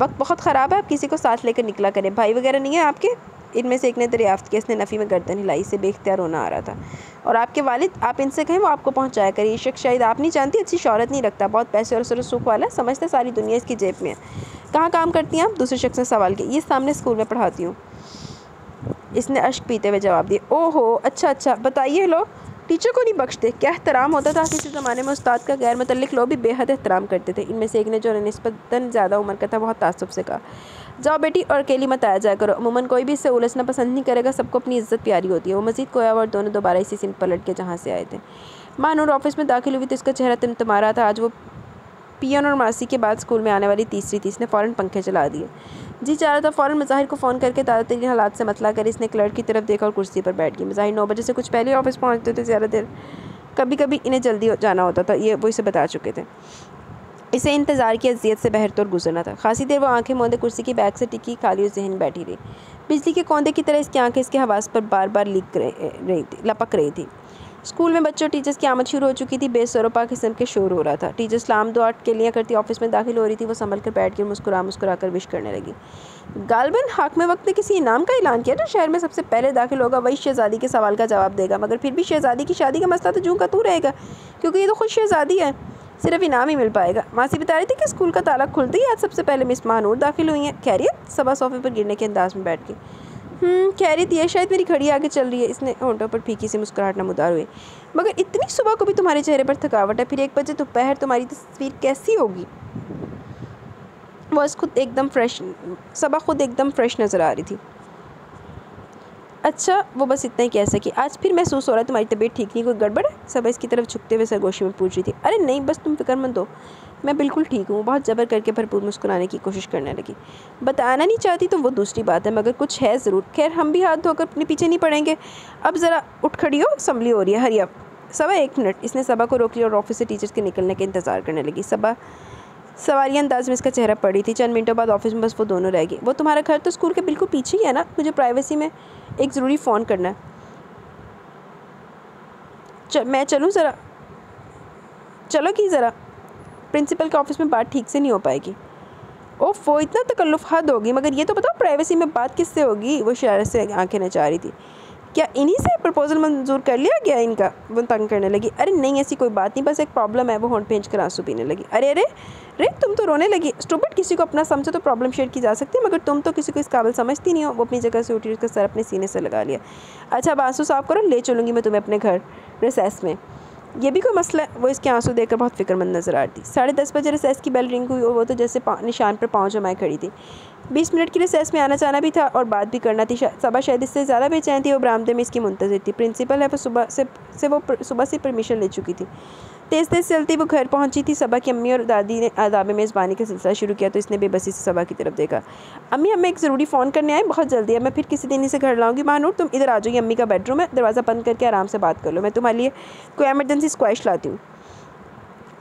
वक्त बहुत ख़राब है, आप किसी को साथ लेकर निकला करें। भाई वगैरह नहीं है आपके? इनमें से एक ने दरियाफ्त किया इसने नफ़ी में गर्दन हिलाई से बेख्तियार होना आ रहा था। और आपके वालिद, आप इनसे कहें, वो आपको पहुँचाया करिए शख्स शायद आप नहीं जानती, अच्छी शहरत नहीं रखता। बहुत पैसे और सर सुख वाला, समझते सारी दुनिया इसकी जेब में है। कहाँ काम करती हैं आप? दूसरे शख्स ने सवाल किया। ये सामने स्कूल में पढ़ाती हूँ। इसने अश्क पीते हुए जवाब दिया। ओहो अच्छा अच्छा बताइए लोग टीचर को नहीं बख्शते। क्या एहतराम होता था? किसी ज़माने में उस्ताद का गैर मतलब लोग भी बेहद एहतराम करते थे। इनमें से एक ने जो नस्बता ज़्यादा उम्र का था, बहुत तासुब से कहा। जाओ बेटी और अकेली मत आया जाया करो। अमूमन कोई भी इससे उलझना पसंद नहीं करेगा, सबको अपनी इज़्ज़त प्यारी होती है। वो मजीद कोया और दोनों दोबारा इसी सिंह पलट के जहाँ से आए थे। मानूर ऑफ़िस में दाखिल हुई तो इसका चेहरा तिम तुम्हारा था। आज वो पियन और मासी के बाद स्कूल में आने वाली तीसरी थी इसने फ़ौरन पंखे चला दिए। जी चाह रहा था फ़ौरन मज़ाहिर को फ़ोन करके ताज़ा तरीन हालात से मतला कर। इसने क्लर्क की तरफ़ देखा और कुर्सी पर बैठ गई। मज़ाहिर नौ बजे से कुछ पहले ऑफ़िस पहुँचते थे, ज़्यादा देर कभी कभी इन्हें जल्दी जाना होता था। ये वो इसे बता चुके थे। इसे इंतज़ार की अजियत से बहरतौर गुजरना था। खासी देर वो आँखें मोंदे कुर्सी की बैग से टिकी खाली और जहन बैठी रही। बिजली के कौंदे की तरह इसकी आँखें इसके हवास पर बार बार लिख रही थी, लपक रही थी। स्कूल में बच्चों टीचर्स की आमद शुरू हो चुकी थी। बेसरोपा किस्म के शोर हो रहा था। टीचर सलाम दुआ के लिए करती ऑफ़िस में दाखिल हो रही थी। वो संभल कर बैठ कर मुस्कुरा मुस्कुरा कर विश करने लगी। गालबन हाक में वक्त ने किसी इनाम का ऐलान किया? जो शहर में सबसे पहले दाखिल होगा वही शहज़ादी के सवाल का जवाब देगा। मगर फिर भी शहज़ादी की शादी का मसला तो जूँ का तू रहेगा, क्योंकि ये तो खुद शहज़ादी है। सिर्फ़ इनाम ही मिल पाएगा। मासी बता रही थी कि स्कूल का ताला खुलते ही आज सबसे पहले मिस महानूर दाखिल हुई हैं। खैरियत? सभा सोफे पर गिरने के अंदाज में बैठ के हम्म, खैरियत ये शायद मेरी घड़ी आगे चल रही है। इसने होंठों पर फीकी से मुस्कुराहट नमदार हुई। मगर इतनी सुबह को भी तुम्हारे चेहरे पर थकावट है फिर एक बजे दोपहर तुम्हारी तस्वीर कैसी होगी? वह खुद एकदम फ्रेश सबा खुद एकदम फ्रेश नज़र आ रही थी। अच्छा वो बस इतना ही कह सकी। आज फिर महसूस हो रहा है तुम्हारी तबीयत ठीक नहीं, कोई गड़बड़ है? सब इसकी तरफ़ झुकते हुए सरगोशी में पूछ रही थी। अरे नहीं, बस तुम फिक्रमंद हो मैं बिल्कुल ठीक हूँ। बहुत ज़बर करके भरपूर मुस्कुराने की कोशिश करने लगी। बताना नहीं चाहती तो वो दूसरी बात है, मगर कुछ है ज़रूर। खैर, हम भी हाथ धोकर अपने पीछे नहीं पड़ेंगे। अब ज़रा उठ खड़ी हो असम्बली हो रही है। हरिया सबा एक मिनट। इसने सबा को रोक लिया और ऑफ़िस से टीचर्स के निकलने का इंतज़ार करने लगी। सबा सवारी अंदाज में इसका चेहरा पड़ी थी। चंद मिनटों बाद ऑफ़िस में बस वो दोनों रह गई। वो तुम्हारा घर तो स्कूल के बिल्कुल पीछे ही है ना? मुझे प्राइवेसी में एक ज़रूरी फ़ोन करना है। मैं चलूँ ज़रा? चलो कि ज़रा। प्रिंसिपल के ऑफ़िस में बात ठीक से नहीं हो पाएगी। ओफ, वो इतना तकल्लुफ़ हद होगी, मगर ये तो बताओ प्राइवेसी में बात किससे होगी? वो शरारत से आँखें नचा रही थी। क्या इन्हीं से प्रपोज़ल मंजूर कर लिया गया इनका? वो तंग करने लगी। अरे नहीं, ऐसी कोई बात नहीं, बस एक प्रॉब्लम है, वो होंठ भेज कर आँसू पीने लगी। अरे अरे रे तुम तो रोने लगी। स्टूपिड किसी को अपना समझो तो प्रॉब्लम शेयर की जा सकती है, मगर तुम तो किसी को इस काबिल समझती नहीं हो। वो अपनी जगह से उठी, उसका सर अपने सीने से लगा लिया। अच्छा अब आँसू साफ़ करो, ले चलूँगी मैं तुम्हें अपने घर रिसेस में। ये भी कोई मसला वो इसके आँसू देखकर बहुत फिक्रमंद नज़र आ रही थी। साढ़े दस बजे रिसेस की बेल रिंग हुई और वो तो जैसे निशान पर पाँव जमाए खड़ी थी। बीस मिनट के लिए सेस में आना जाना भी था और बात भी करना थी। सबा शायद इससे ज़्यादा बेचैन थी, वो बरामदे में इसकी मुंतजर थी। प्रिंसिपल है, वो सुबह से से वो सुबह से परमिशन ले चुकी थी। तेज़ तेज़ चलती वो घर पहुँची थी सबा की अम्मी और दादी ने आदाब मेज़बानी का सिलसिला शुरू किया तो इसने बेबसी से सबा की तरफ़ देखा। अम्मी, हमें एक ज़रूरी फ़ोन करने आए, बहुत जल्दी है, मैं फिर किसी दिन इसे घर लाऊँगी। मानूर, तुम इधर आ जाओगी अम्मी का बेडरूम है, दरवाज़ा बंद करके आराम से बात कर लो। मैं तुम्हारे लिए कोई एमरजेंसी स्क्वाइश लाती हूँ।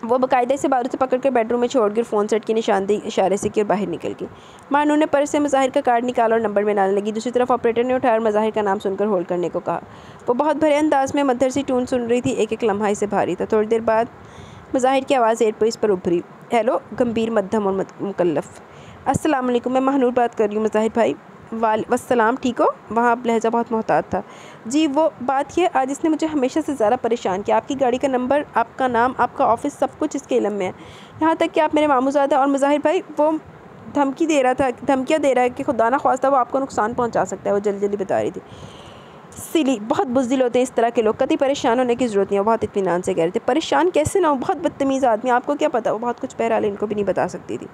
वो बाकायदे से बारूद से पकड़ कर बेडरूम में छोड़ कर फ़ोन सेट की निशानदी इशारे से की और बाहर निकल गई। मानू ने पर्स से मज़ाहिर का कार्ड निकाला और नंबर में डालने लगी। दूसरी तरफ़ ऑपरेटर ने उठाया और मज़ाहिर का नाम सुनकर होल्ड करने को कहा। वो बहुत भरे अंदाज में मदर सी टून सुन रही थी। एक एक लम्हा इसे भारी था। थोड़ी देर बाद मज़ाहिर की आवाज़ एयर इस पर उभरी। हेलो गंभीर, मध्यम और मुकल्लफ़। अस्सलाम वालेकुम, मैं महानूर बात कर रही हूँ, मज़ाहिर भाई। वाल वसलाम ठीक हो? वहाँ आप लहजा बहुत मोहतात था। जी, वो बात ये, आज इसने मुझे हमेशा से ज़्यादा परेशान किया। आपकी गाड़ी का नंबर, आपका नाम, आपका ऑफ़िस, सब कुछ इसके इलम में है। यहाँ तक कि आप मेरे मामूजादा और मुजाहिर भाई, वो धमकी दे रहा था, धमकियाँ दे रहा है कि खुदा ना ख्वास्ता वो आपको नुकसान पहुँचा सकता है, वो जल्दी जल्दी बता रही थी। सिली बहुत बुजदिल होते हैं इस तरह के लोग। कभी परेशान होने की ज़रूरत नहीं है, बहुत इतमान से कह रहे थे। परेशान कैसे ना हो? बहुत बदतमीज़ आदमी आपको क्या पता? वो बहुत कुछ बहरहाल इनको भी नहीं बता सकती थी।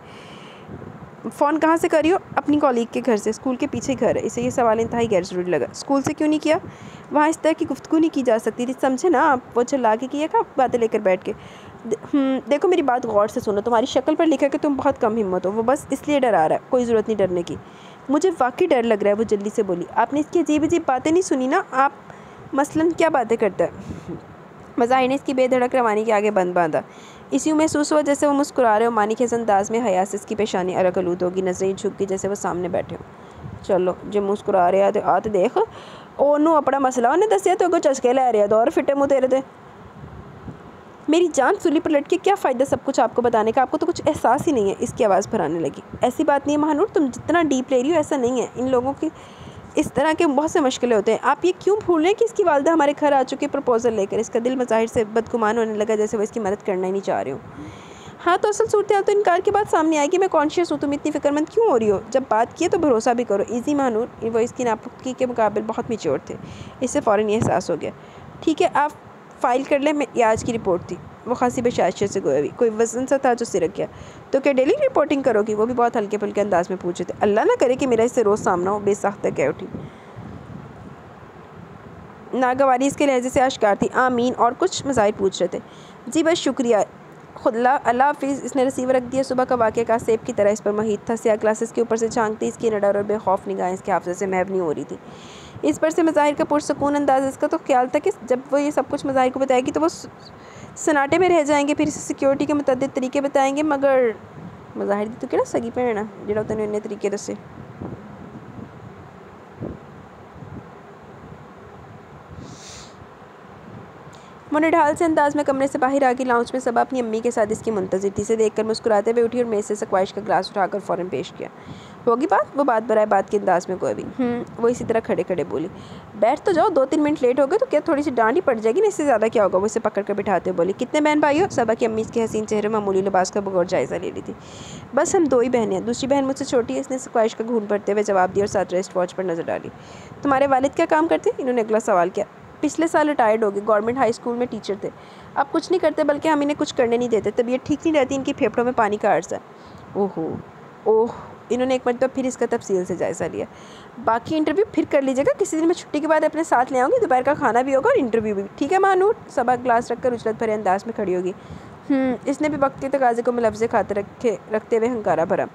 फ़ोन कहाँ से करियो? अपनी कॉलीग के घर से स्कूल के पीछे घर है। इसे ये सवाल इंतहाई गैर ज़रूरी लगा। स्कूल से क्यों नहीं किया? वहाँ इस तरह की गुफ्तु नहीं की जा सकती थी। समझे ना आप? वो चला के किया का बातें लेकर बैठ के। हम्म, देखो मेरी बात गौर से सुनो। तुम्हारी शक्ल पर लिखा कि तुम बहुत कम हिम्मत हो। वो बस इसलिए डरा रहा है। कोई ज़रूरत नहीं डरने की। मुझे वाकई डर लग रहा है वो जल्दी से बोली। आपने इसकी अजीब अजीब बातें नहीं सुनी ना? आप मसलन क्या बातें करता है? मज़ाहिर ने इसकी बेधड़क रवानी के आगे बंद बांधा। इसी महसूस हुआ जैसे वो मुस्कुरा रहे हो मानी के अंदाज में हया से इसकी पेशानी अरक आलूद होगी, नज़रें झुक गई जैसे वो सामने बैठे हो। चलो, जो मुस्कुरा रहे तो देख। ओनू अपना मसला उन्हें दसिया तो चस्के लै रहा दौर फिटे मुँह तेरे थे मेरी जान सुली पर लटके क्या फ़ायदा सब कुछ आपको बताने का? आपको तो कुछ एहसास ही नहीं है, इसकी आवाज़ पर आने लगी। ऐसी बात नहीं है, महानूर, तुम जितना डीप ले रही हो, ऐसा नहीं है। इन लोगों की इस तरह के बहुत से मुश्किलें होते हैं। आप ये क्यों भूल रहे हैं कि इसकी वालदा हमारे घर आ चुके प्रपोज़ल लेकर? इसका दिल मज़ाहिर से बदगुमान होने लगा जैसे वो इसकी मदद करना ही नहीं चाह रही हूँ। हाँ तो असल सूरत तो इनकार के बाद सामने आएगी। मैं कॉन्शियस हूँ, तुम इतनी फिक्रमंद क्यों हो रही हो? जब बात किए तो भरोसा भी करो। ईजी महानूर वो इसकी नापुकी के मुकाबले बहुत मिच्योर थे। इससे फ़ौर ये एहसास हो गया। ठीक है, आप फ़ाइल कर लें, मैं ये आज की रिपोर्ट थी। वो खासी बशाशे से गोया हुई कोई वज़न सा था जो सिरक गया तो क्या डेली रिपोर्टिंग करोगी? वो भी बहुत हल्के फुल्के अंदाज में पूछे थे। अल्लाह ना करे कि मेरा इससे रोज़ सामना हो, बेसाख्ता कह उठी। नागवारी इसके लहजे से आश्कार थी। आमीन और कुछ मज़ाहिर पूछ रहे थे। जी बस शुक्रिया। खुदला अल्लाह हाफिज़, इसने रिसीवर रख दिया। सुबह का वाक़ का सेब की तरह इस पर महीत था। सिया क्लासेस के ऊपर से झांकती, इसकी नडर और बेखौफ निगाहें इसके हाफजे से महब नहीं हो रही थी। इस पर से मज़ाहिर का पुरसकून अंदाज, इसका तो ख्याल था कि जब वो ये सब कुछ मज़ाहिर को बताएगी तो वो सनाटे में रह जाएँगे, फिर इसे सिक्योरिटी के मुतद तरीके बताएँगे, मगर मज़ाहिर तो क्या सगी भैन है जो तेन इन्ने तरीके दसे। मोने ढाल से अंदाज में कमरे से बाहर आ गई लाउंज में सब अपनी अम्मी के साथ इसकी मुंतजर थी। से देखकर मुस्कुराते हुए उठी और मेज से सक्वाइश का ग्लास उठाकर फ़ौरन पेश किया। होगी बात वो बात बराए बात के अंदाज में कोई भी हम्म, वो इसी तरह खड़े खड़े बोली बैठ तो जाओ दो तीन मिनट लेट हो गए तो क्या थोड़ी सी डांडी पड़ जाएगी ना इससे ज़्यादा क्या होगा? वो इसे पकड़ कर बिठाते हुए बोली कितने बहन भाई हो सबा की अम्मी इसके हसीन चेहरे मामूली लिबास का बगौर जायज़ा ले ली थी। बस हम दो ही बहनें हैं। दूसरी बहन मुझसे छोटी है इसने सक्वाइश का घून भरते हुए जवाब दिया और साथ रेस्ट वॉच पर नज़र डाली। तुम्हारे वालिद क्या काम करते इन्होंने अगला सवाल किया पिछले साल रिटायर्ड हो गए गवर्नमेंट हाई स्कूल में टीचर थे। अब कुछ नहीं करते बल्कि हम इन्हें कुछ करने नहीं देते तबीयत ठीक नहीं रहती इनकी फेफड़ों में पानी का अर्ज़ है। ओहो ओह इन्होंने एक मरतबा फिर इसका तफसील से जायज़ा लिया। बाकी इंटरव्यू फिर कर लीजिएगा किसी दिन मैं छुट्टी के बाद अपने साथ ले आऊँगी दोपहर का खाना भी होगा और इंटरव्यू भी। ठीक है मानू? सबक ग्लास रखकर उजरत भरे अंदाज में खड़ी होगी। हम्म, इसने भी वक्त के तकाजे को मुलवज़ खाते रखे रखते हुए हंकारा भरा।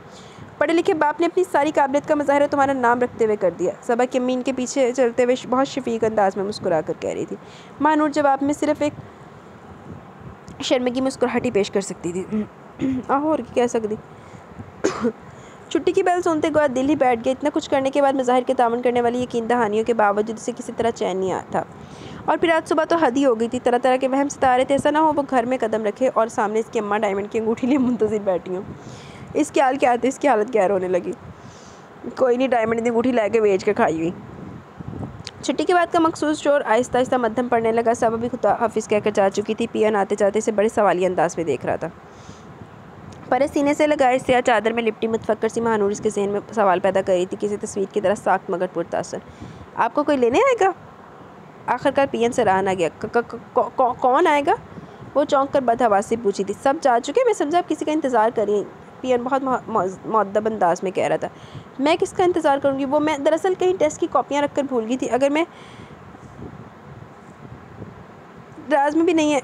पढ़े लिखे बाप ने अपनी सारी काबिलियत का मुजाहरा तुम्हारा नाम रखते हुए कर दिया। सबा की अम्मी इनके पीछे चलते हुए बहुत शफीक अंदाज में मुस्कुरा कर कह रही थी। मानूर जवाब में सिर्फ़ एक शर्म मुस्कुराहटी पेश कर सकती थी। आहो और कह सकती? छुट्टी की बैल सुनते गोया दिल ही बैठ गया इतना कुछ करने के बाद मज़ाहिर के तावन करने वाली यकीन दहानियों के बावजूद इसे किसी तरह चैन नहीं आता और फिर आज सुबह तो हद ही हो गई थी। तरह तरह के वहम, सितारे थे, ऐसा ना हो वो घर में कदम रखे और सामने इसकी अम्मा डायमंड की अंगूठी लिए मुंतजिर बैठी हूँ। इसके हाल क्या आते इसकी हालत गैर होने लगी। कोई नहीं, डायमंड की अंगूठी ला के बेच के खाई हुई। छुट्टी के बाद का मखसूस शोर आहिस्ता आहिस्ता मध्यम पड़ने लगा। सब अभी खुदा हाफिज़ कहकर जा चुकी थी। पियन आते जाते इसे बड़े सवाली अंदाज में देख रहा था। पर सीने से लगाए सिया चादर में लिपटी मुतफक्र सी महानूर, इसके जहन में सवाल पैदा कर रही थी किसी तस्वीर की तरह साख मगर पुरतासर। आपको कोई लेने आएगा? आखिरकार पियन से रहा ना गया कौन आएगा? वो चौंक कर बदहवास से पूछी थी। सब जा चुके मैं समझा आप किसी का इंतज़ार करिए पियन बहुत मदब अंदाज में कह रहा था। मैं किसका इंतज़ार करूँगी? वो मैं दरअसल कहीं टेस्ट की कॉपियाँ रख कर भूल गई थी। अगर मैं राज में भी नहीं है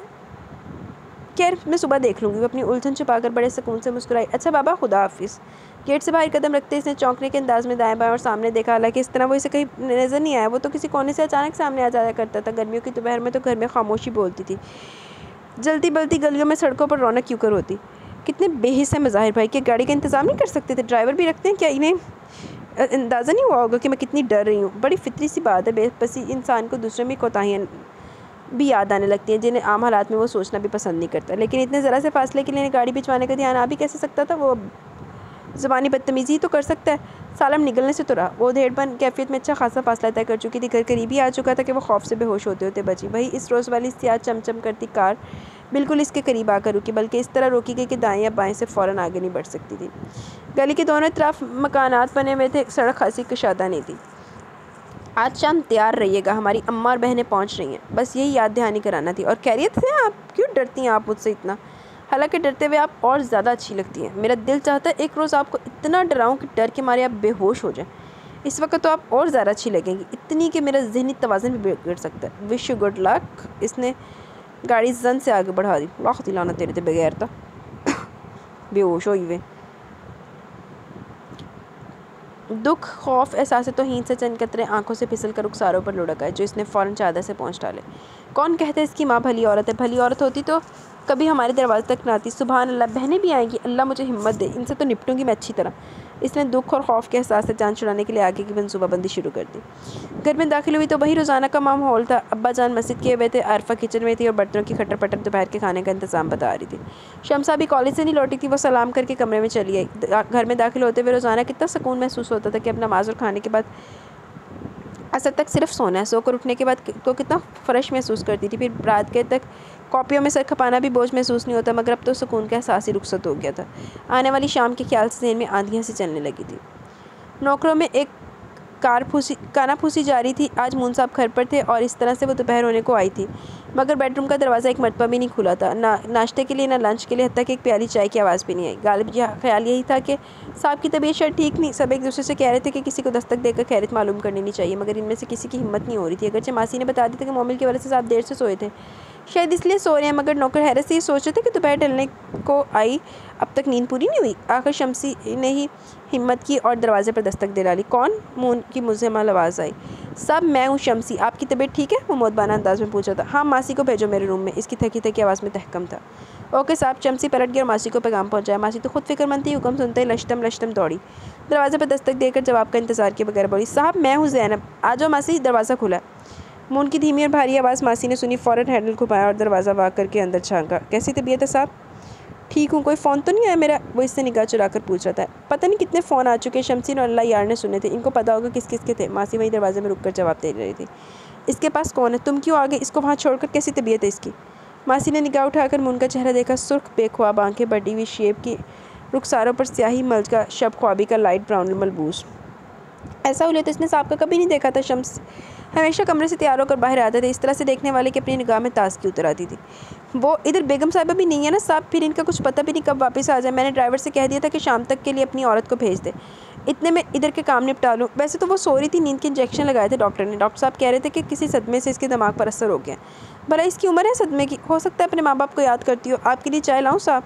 खैर, मैं सुबह देख लूँगी। वो अपनी उलझन छुपाकर बड़े सुकून से मुस्कुराई। अच्छा बाबा, खुदा हाफिज़। गेट से बाहर कदम रखते इसने चौंकने के अंदाज में दाएँ बाएँ और सामने देखा। हालाँकि इस तरह वो इसे कहीं नज़र नहीं आया। वो तो किसी कोने से अचानक सामने आ जाया करता था। गर्मियों की दोपहर में तो घर में खामोशी बोलती थी। जल्दी बलती गलियों में सड़कों पर रौनक क्यों कर होती? कितने बेहिस है मज़ाहिर भाई। कि गाड़ी का इंतज़ाम नहीं कर सकते थे? ड्राइवर भी रखते हैं क्या इन्हें? अंदाज़ा नहीं हुआ होगा कि मैं कितनी डर रही हूँ। बड़ी फितरी सी बात है। बेबसी इंसान को दूसरे में कोताहियाँ भी याद आने लगती हैं, जिन्हें आम हालात में वो सोचना भी पसंद नहीं करता। लेकिन इतने ज़रा से फासले के लिए गाड़ी भिजवाने का ध्यान आ भी कैसे सकता था? वो ज़बानी बदतमीज़ी तो कर सकता है। सालम निकलने से तो रहा। वो धेड़बन कैफियत में अच्छा खासा फासला तय कर चुकी थी। घर करीब ही आ चुका था कि वो खौफ से बेहोश होते होते बची। वही इस रोज़ वाली सियाह चमचम करती कार बिल्कुल इसके करीब आकर रुकी, बल्कि इस तरह रोकी गई कि दाएँ या बाएँ से फ़ौरन आगे नहीं बढ़ सकती थी। गली के दोनों तरफ़ मकानात बने हुए थे। सड़क खासी कशादा नहीं थी। आज शाम तैयार रहिएगा, हमारी अम्मा और बहनें पहुँच रही हैं। बस यही याद दहानी कराना थी। और कैरियत से आप क्यों डरती हैं आप मुझसे इतना? हालाँकि डरते हुए आप और ज़्यादा अच्छी लगती हैं। मेरा दिल चाहता है एक रोज़ आपको इतना डराऊँ कि डर के मारे आप बेहोश हो जाएँ। इस वक्त तो आप और ज़्यादा अच्छी लगेंगी। इतनी कि मेरा जहनी तोज़न भी बिगड़ सकता है। विश यू गुड लक इसने गाड़ी जन से आगे बढ़ा दी। लाख दिलाना तेरे थे बगैर था बेहोश हो हुए दुख, खौफ, एहसास तो हीन से चंद कतरे आँखों से फिसल कर उकसारों पर लुढ़क आए, जो इसने फ़ौरन चादर से पहुँच डाले। कौन कहते इसकी माँ भली औरत है? भली औरत होती तो कभी हमारे दरवाजे तक ना आती। सुबह अल्लाह, बहनें भी आएँगी। अल्लाह मुझे हिम्मत दे। इनसे तो निपटूँगी मैं अच्छी तरह। इसने दुख और खौफ के एहसास से जान छुड़ाने के लिए आगे की मनसूबाबंदी शुरू कर दी। घर में दाखिल हुई तो वही रोज़ाना का माहौल था। अब्बा जान मस्जिद किए हुए थे, आरफा किचन में थी और बर्तनों की खटर पटर दोपहर के खाने का इंतज़ाम बता रही थी। शमसा भी कॉलेज से नहीं लौटी थी, वो सलाम करके कमरे में चली आई। घर में दाखिल होते हुए रोज़ाना कितना सुकून महसूस होता था कि अब नमाज़ और खाने के बाद असर तक सिर्फ़ सोना है। सोकर उठने के बाद तो कितना फ़्रेश महसूस करती थी। फिर रात के तक कॉपियों में सर खपाना भी बोझ महसूस नहीं होता, मगर अब तो सुकून का एहसास ही रुखसत हो गया था। आने वाली शाम के ख्याल से जहन में आंधियाँ से चलने लगी थी। नौकरों में एक कार फूसी, काना फूसी जा रही थी। आज मून साहब घर पर थे और इस तरह से वो दोपहर होने को आई थी। मगर बेडरूम का दरवाज़ा एक मरतबा भी नहीं खुला था। ना नाश्ते के लिए, ना लंच के लिए हत्या कि एक प्याली चाय की आवाज़ भी नहीं आई। गालिब यह ख्याल यही था कि साहब की तबीयत शायद ठीक नहीं, सब एक दूसरे से कह रहे थे कि किसी को दस्तक देकर खैरियत मालूम करनी नहीं चाहिए, मगर इनमें से किसी की हिम्मत नहीं हो रही थी। अगरचे मासी ने बता दी था कि मोमिल की वजह से साहब देर से सोए थे। शायद इसलिए सो रहे हैं, मगर नौकर हैरत से ये सोच रहे थे कि दोपहर ढलने को आई, अब तक नींद पूरी नहीं हुई। आखिर शमसी ने ही हिम्मत की और दरवाजे पर दस्तक दे डाली। कौन? मून की मुझे माल आवाज़ आई। सब, मैं हूँ शमसी। आपकी तबीयत ठीक है? वो मोतबाना अंदाज में पूछा था। हाँ मासी को भेजो मेरे रूम में। इसकी थकी थकी आवाज़ में तहकम था। ओके साहब चमसी पलट गया और मासी को पैगाम पहुँचाया। मासी तो खुद फिक्रमंद थी, हुक्म सुनते ही लश्तम लश्तम दौड़ी। दरवाजे पर दस्तक देकर जवाब का इंतज़ार के बगैर बोली, साहब, मैं हूँ जैनब। आ जाओ मासी, दरवाज़ा खुला मून की धीमी और भारी आवाज़ मासी ने सुनी, फ़ौरन हैंडल घुमाया और दरवाज़ा वाक करके अंदर झांका कैसी तबीयत है साहब? ठीक हूँ, कोई फ़ोन तो नहीं आया मेरा? वो इससे निगाह चुरा कर पूछ रहा था। पता नहीं कितने फ़ोन आ चुके शमसीन और अल्लाह यार ने सुने थे। इनको पता होगा किस किस के थे। मासी वहीं दरवाजे में रुक कर जवाब दे रही थी। इसके पास कौन है? तुम क्यों आ गए? इसको वहाँ छोड़कर कैसी तबीयत है इसकी? मासी ने निगाह उठाकर मून का चेहरा देखा। सुर्ख बेख्वाब आँखें बढ़ी हुई, शेप की रुखसारों पर स्याही मल का शब, ख्वाबी का लाइट ब्राउन मलबूस। ऐसा हुआ तो इसने साहब का कभी नहीं देखा था, शम्स हमेशा कमरे से तैयार होकर बाहर आते थे। इस तरह से देखने वाले की अपनी निगाह में ताजगी उतर आती थी। वो इधर बेगम साहिबा भी नहीं है ना, साहब फिर इनका कुछ पता भी नहीं कब वापस आ जाए। मैंने ड्राइवर से कह दिया था कि शाम तक के लिए अपनी औरत को भेज दे। इतने में इधर के काम निपटा लूँ। वैसे तो वो सो रही थी, नींद के इंजेक्शन लगाए थे डॉक्टर ने। डॉक्टर साहब कह रहे थे कि किसी सदमे से इसके दिमाग पर असर हो गया। भला इसकी उम्र है सदमे की? हो सकता है अपने माँ बाप को याद करती हो। आपके लिए चाय लाऊँ, साहब?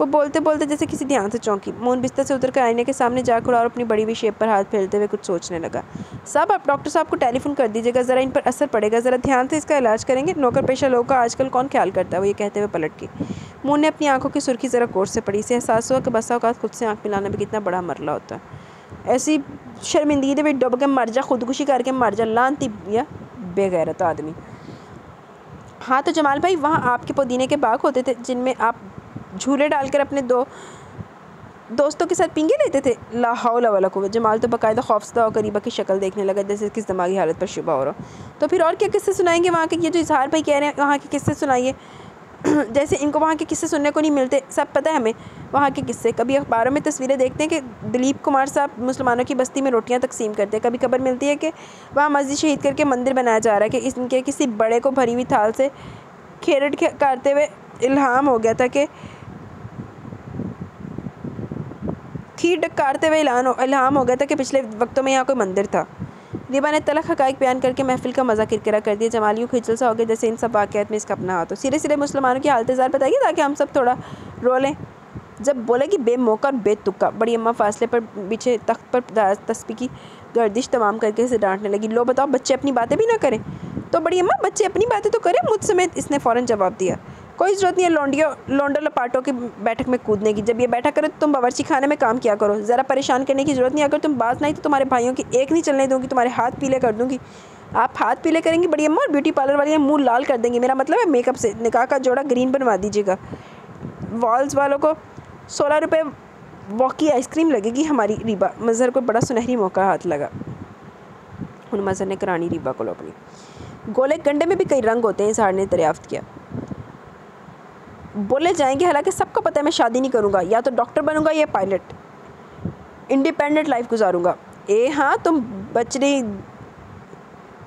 वो बोलते बोलते जैसे किसी ध्यान से चौंकी। मोहन बिस्तर से उतर कर आईने के सामने जा खड़ा और अपनी बड़ी हुई शेप पर हाथ फैलते हुए कुछ सोचने लगा। साहब, आप डॉक्टर साहब को टेलीफोन कर दीजिएगा, ज़रा इन पर असर पड़ेगा, ज़रा ध्यान से इसका इलाज करेंगे। नौकर पेशा लोगों का आजकल कौन ख्याल करता है? वो ये कहते हुए पलट के मोन ने अपनी आँखों की सुर्खी ज़रा कोर्स से पड़ी इसे एहसास हुआ कि बसा अवकात खुद से आँख मिलाना भी कितना बड़ा मरला होता। है ऐसी शर्मिंदगी भी डुब के मर जा, खुदकुशी करके मर जा, लानती या बेगैरत आदमी। हाँ तो जमाल भाई, वहाँ आपके पुदीने के बाग होते थे जिनमें आप झूले डालकर अपने दो दोस्तों के साथ पिंगे लेते थे। लाहौल वाला जमाल तो बाकायदा खौफसदा और करीबा की शक्ल देखने लगा, जैसे किस दिमागी हालत पर शुबा हो रहा तो फिर और क्या किस्से सुनाएँगे? वहाँ के ये जो इजहार भाई कह रहे हैं, वहाँ के किस्से सुनाइए। जैसे इनको वहाँ के किस्से सुनने को नहीं मिलते, सब पता है हमें वहाँ के किस्से। कभी अखबारों में तस्वीरें देखते हैं कि दिलीप कुमार साहब मुसलमानों की बस्ती में रोटियाँ तकसीम करते हैं। कभी खबर मिलती है कि वहाँ मस्जिद शहीद करके मंदिर बनाया जा रहा है कि इनके किसी बड़े को भरी हुई थाल से खेरट करते हुए इल्हाम हो गया था कि खीर डकारते हुए इल्हाम हो गया था कि पिछले वक्तों में यहाँ कोई मंदिर था। रिबा ने तलख हकाइक बयान करके महफिल का मज़ा किरकिरा कर दिया। जमालियों खिचल सा हो गया जैसे इन सब वाक़ात में इसका अपना हाथ हो। सिरे सिरे मुसलमानों की हालत ज़ार बताइए ताकि हम सब थोड़ा रो लें जब बोले कि बेमौका और बेतुका, बड़ी अम्मा फासले पर पीछे तख्त पर तस्बी की गर्दिश तमाम करके इसे डांटने लगी। लो बताओ, बच्चे अपनी बातें भी ना करें। तो बड़ी अम्मा, बच्चे अपनी बातें तो करें, मुझ समेत इसने फ़ौरन जवाब दिया। कोई ज़रूरत नहीं है लौंडियों लोंडो लपाटों की बैठक में कूदने की। जब ये बैठक करो तो तुम बावर्ची खाने में काम किया करो। ज़रा परेशान करने की ज़रूरत नहीं, अगर तुम बात नहीं तो तुम्हारे भाइयों की एक नहीं चलने दूँगी, तुम्हारे हाथ पीले कर दूँगी। आप हाथ पीले करेंगी, बड़ी अम्मा, और ब्यूटी पार्लर वाली मुँह लाल कर देंगी। मेरा मतलब है मेकअप से, निकाह का जोड़ा ग्रीन बनवा दीजिएगा। वॉल्स वालों को सोलह रुपये वॉकी आइसक्रीम लगेगी हमारी रीबा। मज़हर को बड़ा सुनहरी मौका हाथ लगा। उन मज़हर ने करानी रीबा को अपनी गोले गंडे में भी कई रंग होते हैं इस हार ने दरियाफ्त किया। बोले जाएँगे, हालाँकि सबको पता है मैं शादी नहीं करूँगा, या तो डॉक्टर बनूँगा या पायलट। इंडिपेंडेंट लाइफ गुजारूँगा। ए हाँ तुम बच रही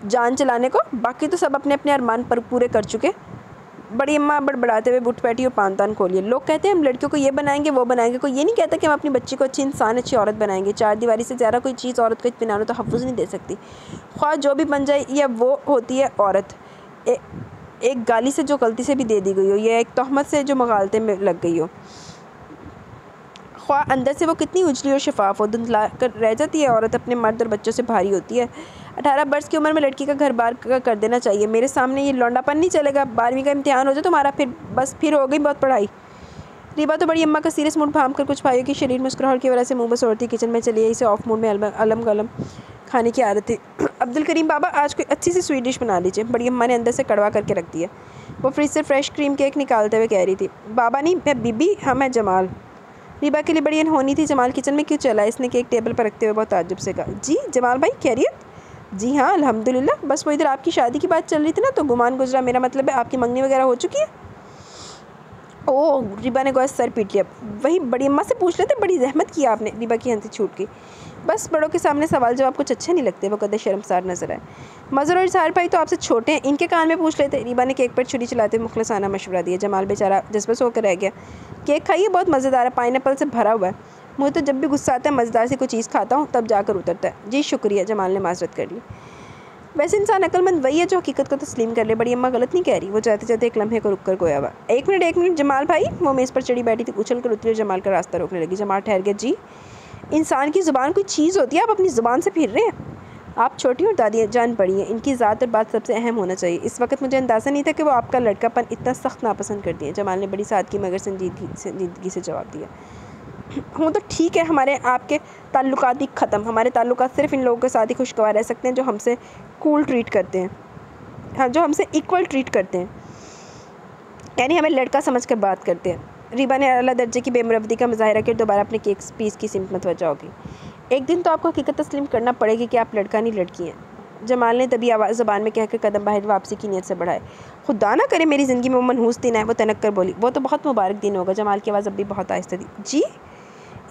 जान चलाने को, बाकी तो सब अपने अपने अरमान पर पूरे कर चुके। बड़ी अम्मा बड़बड़ाते हुए बुट बैठी और पान तान खोलिए। लोग कहते हैं हम लड़कियों को ये बनाएँगे, वो बनाएँगे, कोई ये नहीं कहता कि हम अपनी बच्ची को अच्छी इंसान, अच्छी औरत बनाएँगे। चार दीवारी से ज़्यादा कोई चीज़ औरत को इतमान तो हफ्ज नहीं दे सकती। ख्वाह जो भी बन जाए, या वो होती है औरत। एक गाली से जो गलती से भी दे दी गई हो, या एक तहमत से जो मगालते में लग गई हो। ख्वाह अंदर से वो कितनी उजली और शफाफ हो धुंधला कर रह जाती है, औरत अपने मर्द और बच्चों से भारी होती है। अठारह बरस की उम्र में लड़की का घर बार का कर देना चाहिए। मेरे सामने ये लौंडापन नहीं चलेगा। बारहवीं का इम्तिहान हो जाए तुम्हारा फिर बस, फिर हो गई बहुत पढ़ाई। रीबा तो बड़ी अम्मा का सीरियस मूड भाम कर कुछ भाइयों की शरीर मुस्कुराहट की वजह से मुँह बस औरती किचन में चली इसे ऑफ़ मूड में अलम गलम खाने की आदत थी। अब्दुल करीम बाबा, आज कोई अच्छी सी स्वीट डिश बना लीजिए, बड़ी अम्मा ने अंदर से कड़वा करके रख दिया। वो फ्रिज से फ्रेश क्रीम केक निकालते हुए कह रही थी, बाबा नहीं, मैं बीबी हाँ मैं जमाल। रीबा के लिए बड़ी अनहोनी थी, जमाल किचन में क्यों चला? इसने केक टेबल पर रखते हुए बहुत ताजुब से कहा, जी, जमाल भाई, खैरियत? जी हाँ अल्हम्दुलिल्लाह, बस वो इधर आपकी शादी की बात चल रही थी ना तो गुमान गुजरा, मेरा मतलब है आपकी मंगनी वगैरह हो चुकी है? ओह रिबा ने गोया सर पीट लिया। वही, बड़ी अम्मा से पूछ लेते, बड़ी जहमत की आपने रिबा की हँसी छूट गई। बस बड़ों के सामने सवाल जवाब कुछ अच्छे नहीं लगते, वो कदे शर्मसार नज़र आए। मज़र और इजहार भाई तो आपसे छोटे हैं, इनके कान में पूछ लेते रीबा ने केक पर छुरी चलाते मुखलसाना मशवरा दिया, जमाल बेचारा जज्बस होकर रह गया। केक खाइए, बहुत मज़ेदार है पाइन से भरा हुआ है। मुझे तो जब भी गुस्सा आता है, मज़ेदार से कोई चीज़ खाता हूँ, तब जाकर उतरता है। जी, शुक्रिया, जमाल ने माजरत कर ली। वैसे इंसान अकलमंद वही है जो हकीकत को तस्लीम कर ले, बड़ी अम्मा गलत नहीं कह रही, वो जाते जाते एक लम्हे को रुक कर गोया हुआ। एक मिनट एक मिनट, जमाल भाई, वो मेज़ पर चढ़ी बैठी थी उछल कर उतरी जमाल का रास्ता रोकने लगी। जमाल ठहर गया, जी। इंसान की ज़ुबान कोई चीज़ होती है, आप अपनी ज़ुबान से फिर रहे हैं। आप छोटी और दादी जान पड़ी हैं, इनकी ज़ात और बात सबसे अहम होना चाहिए। इस वक्त मुझे अंदाज़ा नहीं था कि वो आपका लड़कापन इतना सख्त नापसंद करती है। जमाल ने बड़ी सादगी मगर संजीदगी संजीदगी से जवाब दिया। हूँ तो ठीक है, हमारे आपके ताल्लुक ही ख़त्म। हमारे ताल्लुक सिर्फ़ इन लोगों के साथ ही खुशगवार रह सकते हैं, जो हमसे कूल ट्रीट करते हैं। हाँ जो हमसे इक्वल ट्रीट करते हैं। यानी हमें लड़का समझ कर बात करते हैं। रीबा ने अला दर्जे की बेमरवदी का मुजाहरा कर दोबारा अपने केक पीस की सिमत मतवजा होगी एक दिन तो आपको हकीकत तस्लीम करना पड़ेगी कि आप लड़का नहीं, लड़की हैं। जमाल ने तभी आवाज़ ज़बान में कहकर कदम बाहर वापसी की नीयत से बढ़ाए। खुदा ना करे मेरी ज़िंदगी में वो मनहूस दिन है वो तनक कर बोली। वो तो बहुत मुबारक दिन होगा, जमाल की आवाज़ अब भी बहुत आहिस्ता थी जी?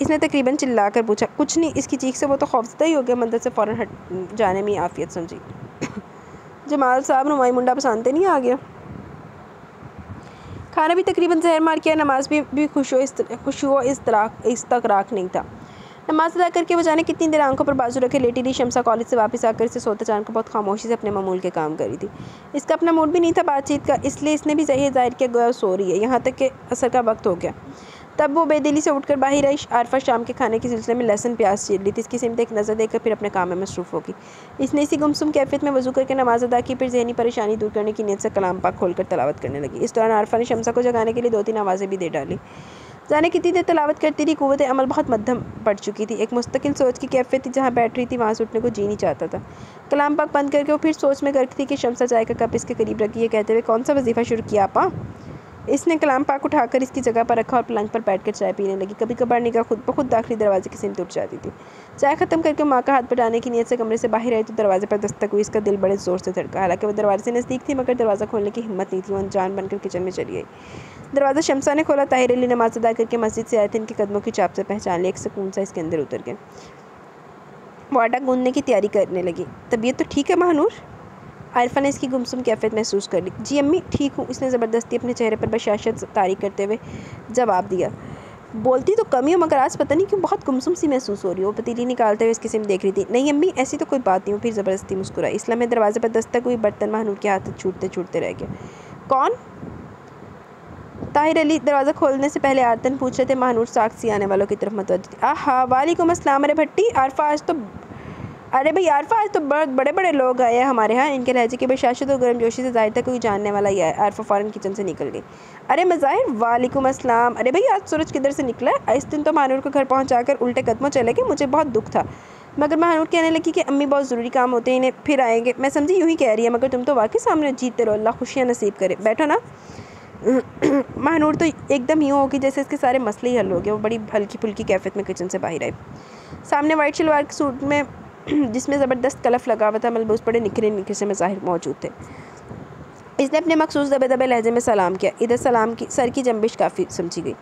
इसने तकरीबन चिल्ला कर पूछा, कुछ नहीं, इसकी चीख से वो तो खौफजदा ही हो गया, मंदिर से फ़ौरन हट, जाने में आफियत समझी। जमाल साहब नुमाई मुंडा पसंद नहीं आ गया? खाना भी तकरीबन जहर मार किया नमाज़ भी भी खुश खुश हो इस तरह, इस तक राख नहीं था। नमाज़ अदा करके वो जाने कितनी देर आँखों पर बाजू रखे, लेटी रही शमसा कॉलेज से वापस आकर इसे सोते चाँद को बहुत खामोशी से अपने मामूल के काम करी थी। इसका अपना मूड भी नहीं था बातचीत का, इसलिए इसने भी जहर ज़ाहिर किया, गया सो रही है। यहाँ तक कि असर का वक्त हो गया। तब वो बेदिली से उठकर बाहर आई। आरफा शाम के खाने के सिलसिले में लहसन, प्याज चीर ली थी। इसकी सिमत एक नज़र देकर फिर अपने काम में मसरूफ़ होगी इसने इसी गुमसुम कैफियत में वज़ू करके नमाज़ अदा की, फिर जहनी परेशानी दूर करने की नीयत से कलाम पाक खोलकर तलावत करने लगी। इस दौरान आरफा ने शमसा को जगाने के लिए दो तीन आवाज़ें भी दे डाली। जाने कितनी देर तलावत करती थी कुत अमल बहुत मध्यम पड़ चुकी थी। एक मुस्तकिल सोच की कैफियत थी जहाँ बैठ रही थी, वहाँ से उठने को जी नहीं चाहता था। कलाम पाक बंद करके वो फिर सोच में गर्क थी कि शमसा चाय का कप इसके करीब रखी है। कहते हुए, कौन सा वजीफ़ा शुरू किया आपा इसने कलाम पाक उठाकर इसकी जगह पर रखा और पलंग पर बैठकर चाय पीने लगी। कभी कभार निगाह खुद ब खुद दाखिली दरवाजे की सिमत उठ जाती थी। चाय ख़त्म करके माँ का हाथ बटाने की नीयत से कमरे से बाहर आई तो दरवाजे पर दस्तक हुई। इसका दिल बड़े ज़ोर से धड़का। हालाँकि वो दरवाजे से नज़दीक थी, मगर दरवाज़ा खोलने की हिम्मत नहीं थी। वो अनजान बनकर किचन में चली गई। दरवाज़ा शमसा ने खोला। ताहिर अली नमाज़ अदा करके मस्जिद से आए थे। इनके कदमों की चाप से पहचान लिया एक सुकून सा इसके अंदर उतर गए वो आटा गूंदने की तैयारी करने लगी। तबीयत तो ठीक है, महानूर? आरफा ने इसकी गुमसुम कैफियत महसूस कर ली। जी अम्मी, ठीक हूँ। इसने ज़बरदस्ती अपने चेहरे पर बशाशत तारी करते हुए जवाब दिया। बोलती तो कमी हो मगर आज पता नहीं क्यों बहुत गुमसुम सी महसूस हो रही हो। पतीली निकालते हुए इसकी सिम देख रही थी। नहीं अम्मी, ऐसी तो कोई बात नहीं हो। फिर ज़बरदस्ती मुस्कुराई। इसलिए में दरवाजे पर दस्तक हुई, बर्तन महानूर के हाथ छूटते छूटते रह गया। कौन? ताहिर अली, दरवाज़ा खोलने से पहले आरतन पूछ रहे थे महानूर साक्षी आने वालों की तरफ़ मतवज आहा, वालेकुम असलम अरे भट्टी, आरफा आज तो अरे भाई आरफा आज तो बहुत बड़े बड़े लोग आए हैं हमारे यहाँ। इनके लहजे की बशाशत और गर्म जोशी से ज़ाहिर तक कोई जानने वाला ही है। आरफा फ़ौरन किचन से निकल गई। अरे मज़ाहिर, वालेकुम अस्सलाम। अरे भाई, आज सूरज किधर से निकला है? इस दिन तो महानूर को घर पहुँचा कर उल्टे कदमों चले गए। मुझे बहुत दुख था। मगर महानूर कहने लगी कि अम्मी बहुत ज़रूरी काम होते हैं, इन्हें फिर आएँगे। मैं समझी, यूँ ही कह रही है, मगर तुम तो वाकई सामने जीतते रहो। अल्लाह खुशियाँ नसीब करे। बैठो ना। महानूर तो एकदम यूँ होगी जैसे इसके सारे मसले ही हल हो गए। वो बड़ी हल्की फुल्की कैफियत में किचन से बाहर आए सामने वाइट शलवार के सूट में जिसमें ज़बरदस्त कलफ लगा हुआ था, मलबूस पड़े निखरे निखरे से मज़ाहिर मौजूद थे। इसने अपने मखसूस दबे दबे लहजे में सलाम किया। इधर सलाम की, सर की जंबिश काफ़ी समझी गई।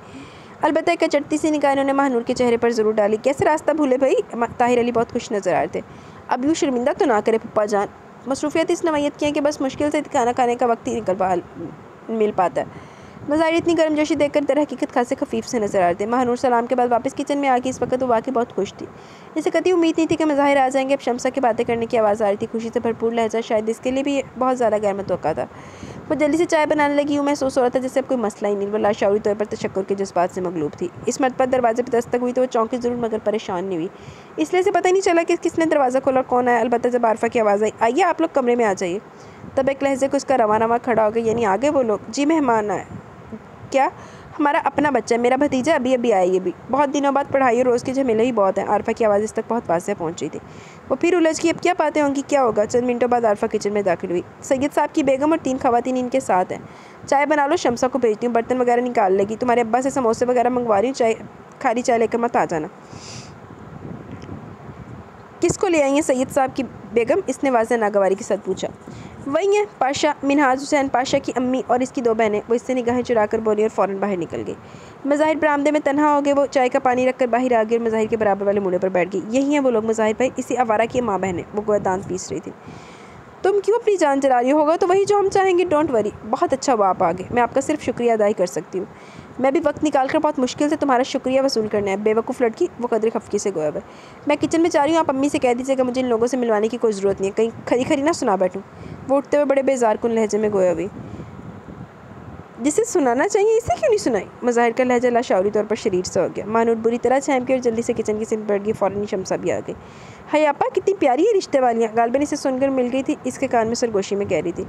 अलबत्त एक चटती सी निकाह उन्होंने महानूर के चेहरे पर ज़रूर डाली। कैसे रास्ता भूले भाई? ताहिर अली बहुत खुश नज़र आ रहे थे। अब यूँ शर्मिंदा तो ना करे पप्पा जान। मसरूफियत इस नवैयत की है कि बस मुश्किल से खाना खाने का वक्त ही निकल पा, मिल पाता है। मज़ाहिर इतनी गर्म गर्मजोशी देखकर तरह हकीकत खासे खफीफ से नज़र आ रहे थे महानूर सलाम के बाद वापस किचन में आके इस वक्त वो वाकई बहुत खुश थी। इसे कभी उम्मीद नहीं थी कि मज़ाहिर आ जाएँगे। अब शमसा की बातें करने की आवाज़ आ रही थी। खुशी से भरपूर लहजा, शायद इसके लिए भी बहुत ज़्यादा गैर मतवक़ा था। वो जल्दी से चाय बनाने लगी। हूँ महसूस हो रहा था जैसे अब कोई मसला ही नहीं। वो लाशावरी तौर पर तशक्र के जज्बात से मगलूब थी। इस मत पर दरवाजे पर दस्तक हुई तो वो चौंकी ज़रूर, मगर परेशान नहीं हुई। इसलिए से पता ही नहीं चला कि किसने दरवाज़ा खोला कौन आया। अलबत्त जब आरफा की आवाज़ आई, आइए, आप लोग कमरे में आ जाइए। तब एक लहजे को उसका रवा रवा खड़ा हो गया। यानी आगे वो लोग, जी, मेहमान आए। क्या हमारा अपना बच्चा है? मेरा भतीजा अभी अभी आया ये भी। बहुत दिनों बाद पढ़ाई और रोज़ की झमेले ही बहुत हैं। आरफा की आवाज़ इस तक बहुत पास से पहुँच थी। वो फिर उलझ की, अब क्या बातें होंगी? क्या होगा? चंद मिनटों बाद आरफा किचन में दाखिल हुई। सैयद साहब की बेगम और तीन खातन इनके साथ हैं। चाय बना लो, शमसा को भेजती हूँ, बर्तन वगैरह निकाल लेगी। तुम्हारे अब्बा से समोसे वगैरह मंगवा रही हूँ, चाय, खाली चाय लेकर मत आ जाना। किसको ले आई हैं सैयद साहब की बेगम? इसने वाजह नागवारी के साथ पूछा। वही हैं, पाशा, मिनहाज हुसैन, पाशा की अम्मी और इसकी दो बहनें। वो इससे निगाहें चुरा कर बोली और फ़ौरन बाहर निकल गई। मज़ाहिर बरामदे में तनहा हो गए, वो चाय का पानी रखकर बाहर आ गई और मज़ाहिर के बराबर वाले मुड़े पर बैठ गई। यही हैं वो लोग मज़ाहिर भाई, इसी आवारा की माँ बहनें वो गोया दांत पीस रही थी। तुम क्यों अपनी जान चला रही होगा? तो वही जो हम चाहेंगे डोंट वरी बहुत अच्छा हुआ आप आगे। मैं आपका सिर्फ़ शुक्रिया अदाई कर सकती हूँ। मैं भी वक्त निकाल कर बहुत मुश्किल से तुम्हारा शुक्रिया वसूल करना है। बेवकूफ़ लड़की, वो कदर खफकी से गोया है। मैं किचन में जा रही हूँ, आप अम्मी से कह दीजिएगा, मुझे इन लोगों से मिलवाने की कोई ज़रूरत नहीं है। कहीं खरी खरी ना सुना बैठूँ। वो उठते हुए बड़े बेजार कन लहजे में गोया हुई। जिसे सुनाना चाहिए, इसे क्यों नहीं सुनाई? मज़ाहिर का लहजा लाशावरी तौर पर शरीर से हो गया। मानूर बुरी तरह छाम के और जल्दी से किचन की सिंध बैठ गई, फ़ौरन शमसा भी आ गई। हाय आपा कितनी प्यारी है रिश्ते वालियाँ गालबन इसे सुनकर मिल गई थी, इसके कान में सरगोशी में कह रही थी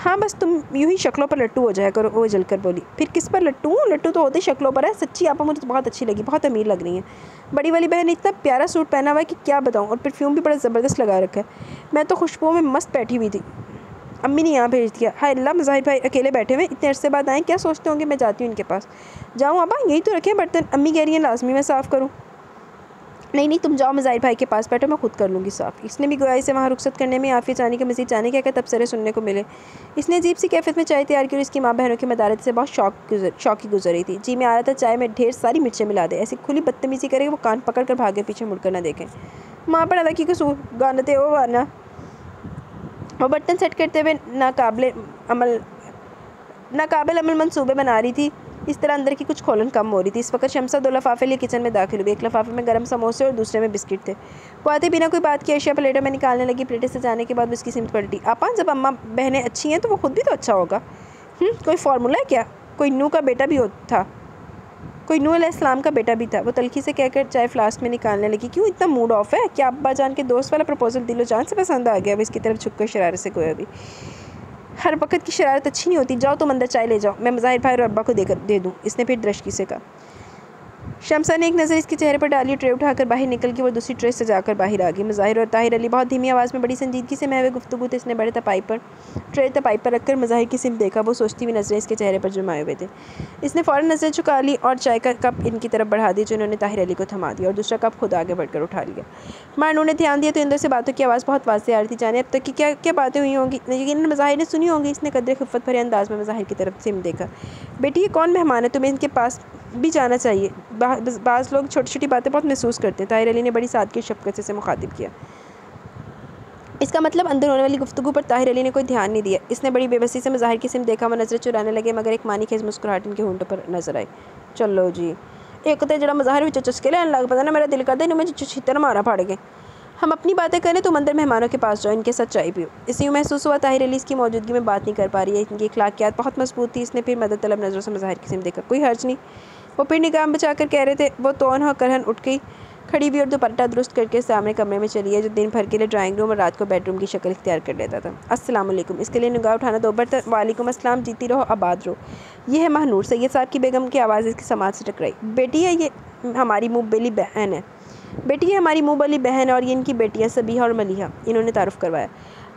हाँ बस तुम यूँ ही शक्लों पर लट्टू हो जाया करो, वो जलकर बोली। फिर किस पर लट्टू? लट्टू तो होते शक्लों पर है। सच्ची आपा मुझे तो बहुत अच्छी लगी, बहुत अमीर लग रही है। बड़ी वाली बहन ने इतना प्यारा सूट पहना हुआ है कि क्या बताऊँ, और परफ्यूम भी बड़ा ज़बरदस्त लगा रखा है। मैं तो खुशबुओं में मस्त बैठी हुई थी। अम्मी ने यहाँ भेज दिया। हाय अल्लाह मज़ाहिर भाई अकेले बैठे हुए इतने अरसे बाद आए, क्या सोचते होंगे मैं जाती हूँ इनके पास? जाऊँ अब यही तो रखें बर्तन अम्मी कह रही हैं, लाजमी मैं साफ़ करूँ। नहीं नहीं, तुम जाओ मज़ाहिर भाई के पास बैठो, मैं खुद कर लूँगी साफ़। इसने भी गोयाई से वहाँ रुखसत करने में आफिया जाने के, मजीद जाने क्या क्या तबसरे सुनने को मिले। इसने अजीब सी कैफियत में चाय तैयार की और इसकी माँ बहनों की मदारत से बहुत शौक गुजर, शौकी गुजरी थी। जी, मैं आ रहा था, चाय में ढेर सारी मिर्चें मिला दे। ऐसी खुली बदतमीज़ी करे वो कान पकड़ कर भागे, पीछे मुड़कर ना देखें। माँ पर अदा की कसूर गानते वो वाना वो बर्तन सेट करते हुए नाकबले अमल नाकबिल अमल मनसूबे बना रही थी। इस तरह अंदर की कुछ खोलन कम हो रही थी। इस वक्त शमसा दो लफाफे लिए किचन में दाखिल हुई। एक लफाफे में गर्म समोसे और दूसरे में बिस्किट थे। वो आते बिना कोई बात की अशिया प्लेटों में निकालने लगी। प्लेटें से जाने के बाद उसकी सिमत पलटी आपा जब अम्मा बहनें अच्छी हैं तो वो खुद भी तो अच्छा होगा। हम्म, कोई फार्मूला है क्या? कोई नू का बेटा भी हो था। कोई नू इस्लाम का बेटा भी था। वो तलखी से कहकर चाय फ्लास्क में निकालने लगी, क्यों इतना मूड ऑफ़ है? क्या अब्बा जान के दोस्त वाला प्रपोजल दिलो जान से पसंद आ गया? अब इसकी तरफ़ छुप कर शरारत से कोई अभी। हर वक्त की शरारत अच्छी नहीं होती। जाओ तुम अंदर चाय ले जाओ। मैं मज़ाहिर भाई और अब्बा को देकर दे दूँ। इसने फिर दृष्टि से कहा। शमसा ने एक नज़र इसके चेहरे पर डाली, ट्रे उठाकर बाहर निकल गई और दूसरी ट्रे सजाकर बाहर आ गई। मज़ाहिर और ताहिर, अली बहुत धीमी आवाज़ में बड़ी संजीदगी से मैं महवे गुफ्तु थे। इसने बड़े तपाई पर, ट्रे तपाई पर रखकर मज़ाहिर की सिम देखा। वो सोचती हुई नज़रें इसके चेहरे पर जुमाए हुए थे। इसने फ़ौरन नज़र चुका ली और चाय का कप इनकी तरफ़ बढ़ा दी जो इन्होंने ताहिर अली को थमा दिया और दूसरा कप खुद आगे बढ़कर उठा लिया। मानू ने ध्यान दिया तो अंदर से बातों की आवाज़ बहुत वाज आ रही थी। जाने अब तक की क्या क्या बातें हुई होंगी? लेकिन मज़ाहिर ने सुनी होंगी। इसने कदर खिफत भरे अंदाज में मज़ाहिर की तरफ़ सिम देखा। बेटी, ये कौन मेहमान है? तुम्हें इनके पास भी जाना चाहिए। बाज़ लोग छोटी छोटी बातें बहुत महसूस करते हैं। ताहिर अली ने बड़ी सादगी शफकत से मुखातिब किया। इसका मतलब अंदर होने वाली गुफ्तु पर ताहिर अली ने कोई ध्यान नहीं दिया। इसने बड़ी बेबसी से मज़ाहिर की सिम देखा, वह नज़र चुराने लगे, मगर एक मानी खेज मुस्कुराहट इनके होंटों पर नज़र आई। चलो जी। एक तो जरा मज़ाहिर भी चुचके लेने लग। पता ना मेरा दिल करता है मुझे छितर मारा फाड़ गए हम अपनी बातें करें तुम अंदर मेहमानों के पास जाओ, इनके साथ चाय पियो। इसी यूँ महसूस हुआ, ताहिर अली इसकी मौजूदगी में बात नहीं कर पा रही है। इनकी अखलाकियात बहुत मज़बूत थी। इसने फिर मदद तलब नज़रों से मज़ाहिर की सिम देखा। कोई हर्ज नहीं। वो फिर निगाम बचा कर कह रहे थे, वो तोन हो करहन उठ गई, खड़ी हुई और दुपट्टा दुरुस्त करके सामने कमरे में चली है, जो दिन भर के लिए ड्राइंग रूम और रात को बेडरूम की शक्ल इख्तियार कर लेता था। अस्सलाम इसके लिए निगाह उठाना दो बार वालेकुम अस्सलाम, जीती रहो, आबाद रहो। ये है महनूर सैयद साहब की बेगम की आवाज़ इसकी समाज से टकराई। बेटी है ये, हमारी मुँह बहन है। बेटी है हमारी मुँह बली बहन और ये इनकी बेटियाँ सबिहा और मलिहा, इन्होंने तारुफ करवाया।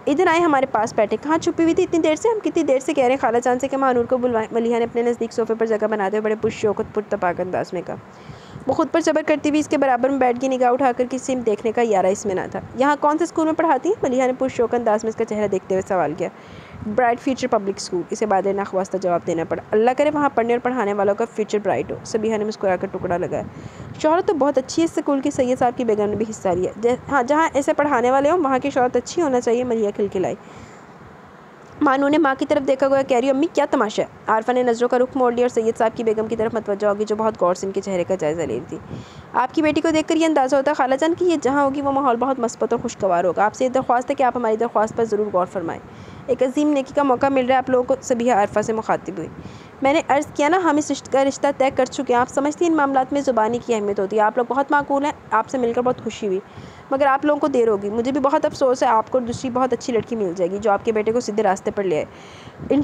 इधर आए हमारे पास बैठे। कहाँ छुपी हुई थी? इतनी देर से? हम कितनी देर से कह रहे हैं? खाला चाँद से कि मानूर को बुलवाएँ। मलिहा ने अपने नज़दीक सोफे पर जगह बनाते हुए बड़े पुश शौकत पुरतपाक अंदाज में कहा। वो खुद पर जबर करती हुई इसके बराबर में बैठ की निगाह उठाकर किसी में देखने का यारा इसमें ना था। यहाँ कौन से स्कूल में पढ़ाती हैं? मलिहा ने पुश शौक अंदाज में इसका चेहरा देखते हुए सवाल किया। Bright future public school. इसे बाद नाखवास्ता जवाब देना पड़ा। अल्लाह करे वहाँ पढ़ने और पढ़ाने वालों का फ्यूचर ब्राइट हो। सभी ने मुस्कुरा कर टुकड़ा लगाया शहरत तो बहुत अच्छी है इस स्कूल की। सैयद साहब की बेगम ने भी हिस्सा लिया। हाँ जहाँ ऐसे पढ़ाने वाले हों, वहाँ की शहरत अच्छी होना चाहिए मलिया खिलखिलाई। मानू ने माँ की तरफ़ देखा हुआ कह रही अम्मी, क्या तमाशा है? आरफा ने नज़रों का रुख मोड़ लिया और सैयद साहब की बेगम की तरफ़ मतवजा होगी जो बहुत गौर से इनके चेहरे का जायज़ा ले रही थी। आपकी बेटी को देखकर ये अंदाज़ा होता है खाला जान कि ये जहाँ होगी, वो माहौल बहुत मस्बत और खुशगवार होगा। आपसे ये दरख्वास्त है कि आप हमारी दरख्वास्त पर ज़रूर गौर फरमाएँ। एक अजीम नेकी का मौका मिल रहा है, आप लोगों को सभी आरफा से मुखातिब हुई। मैंने अर्ज़ किया ना, हम इस रिश्ते, का रिश्ता तय कर चुके हैं। आप समझती हैं, इन मामला में ज़ुबानी की अहमियत होती है। आप लोग बहुत माकूल हैं, आपसे मिलकर बहुत खुशी हुई। मगर आप लोगों को देर होगी। मुझे भी बहुत अफसोस है, आपको दूसरी बहुत अच्छी लड़की मिल जाएगी, जो आपके बेटे को सीधे रास्ते पर ले आए। इन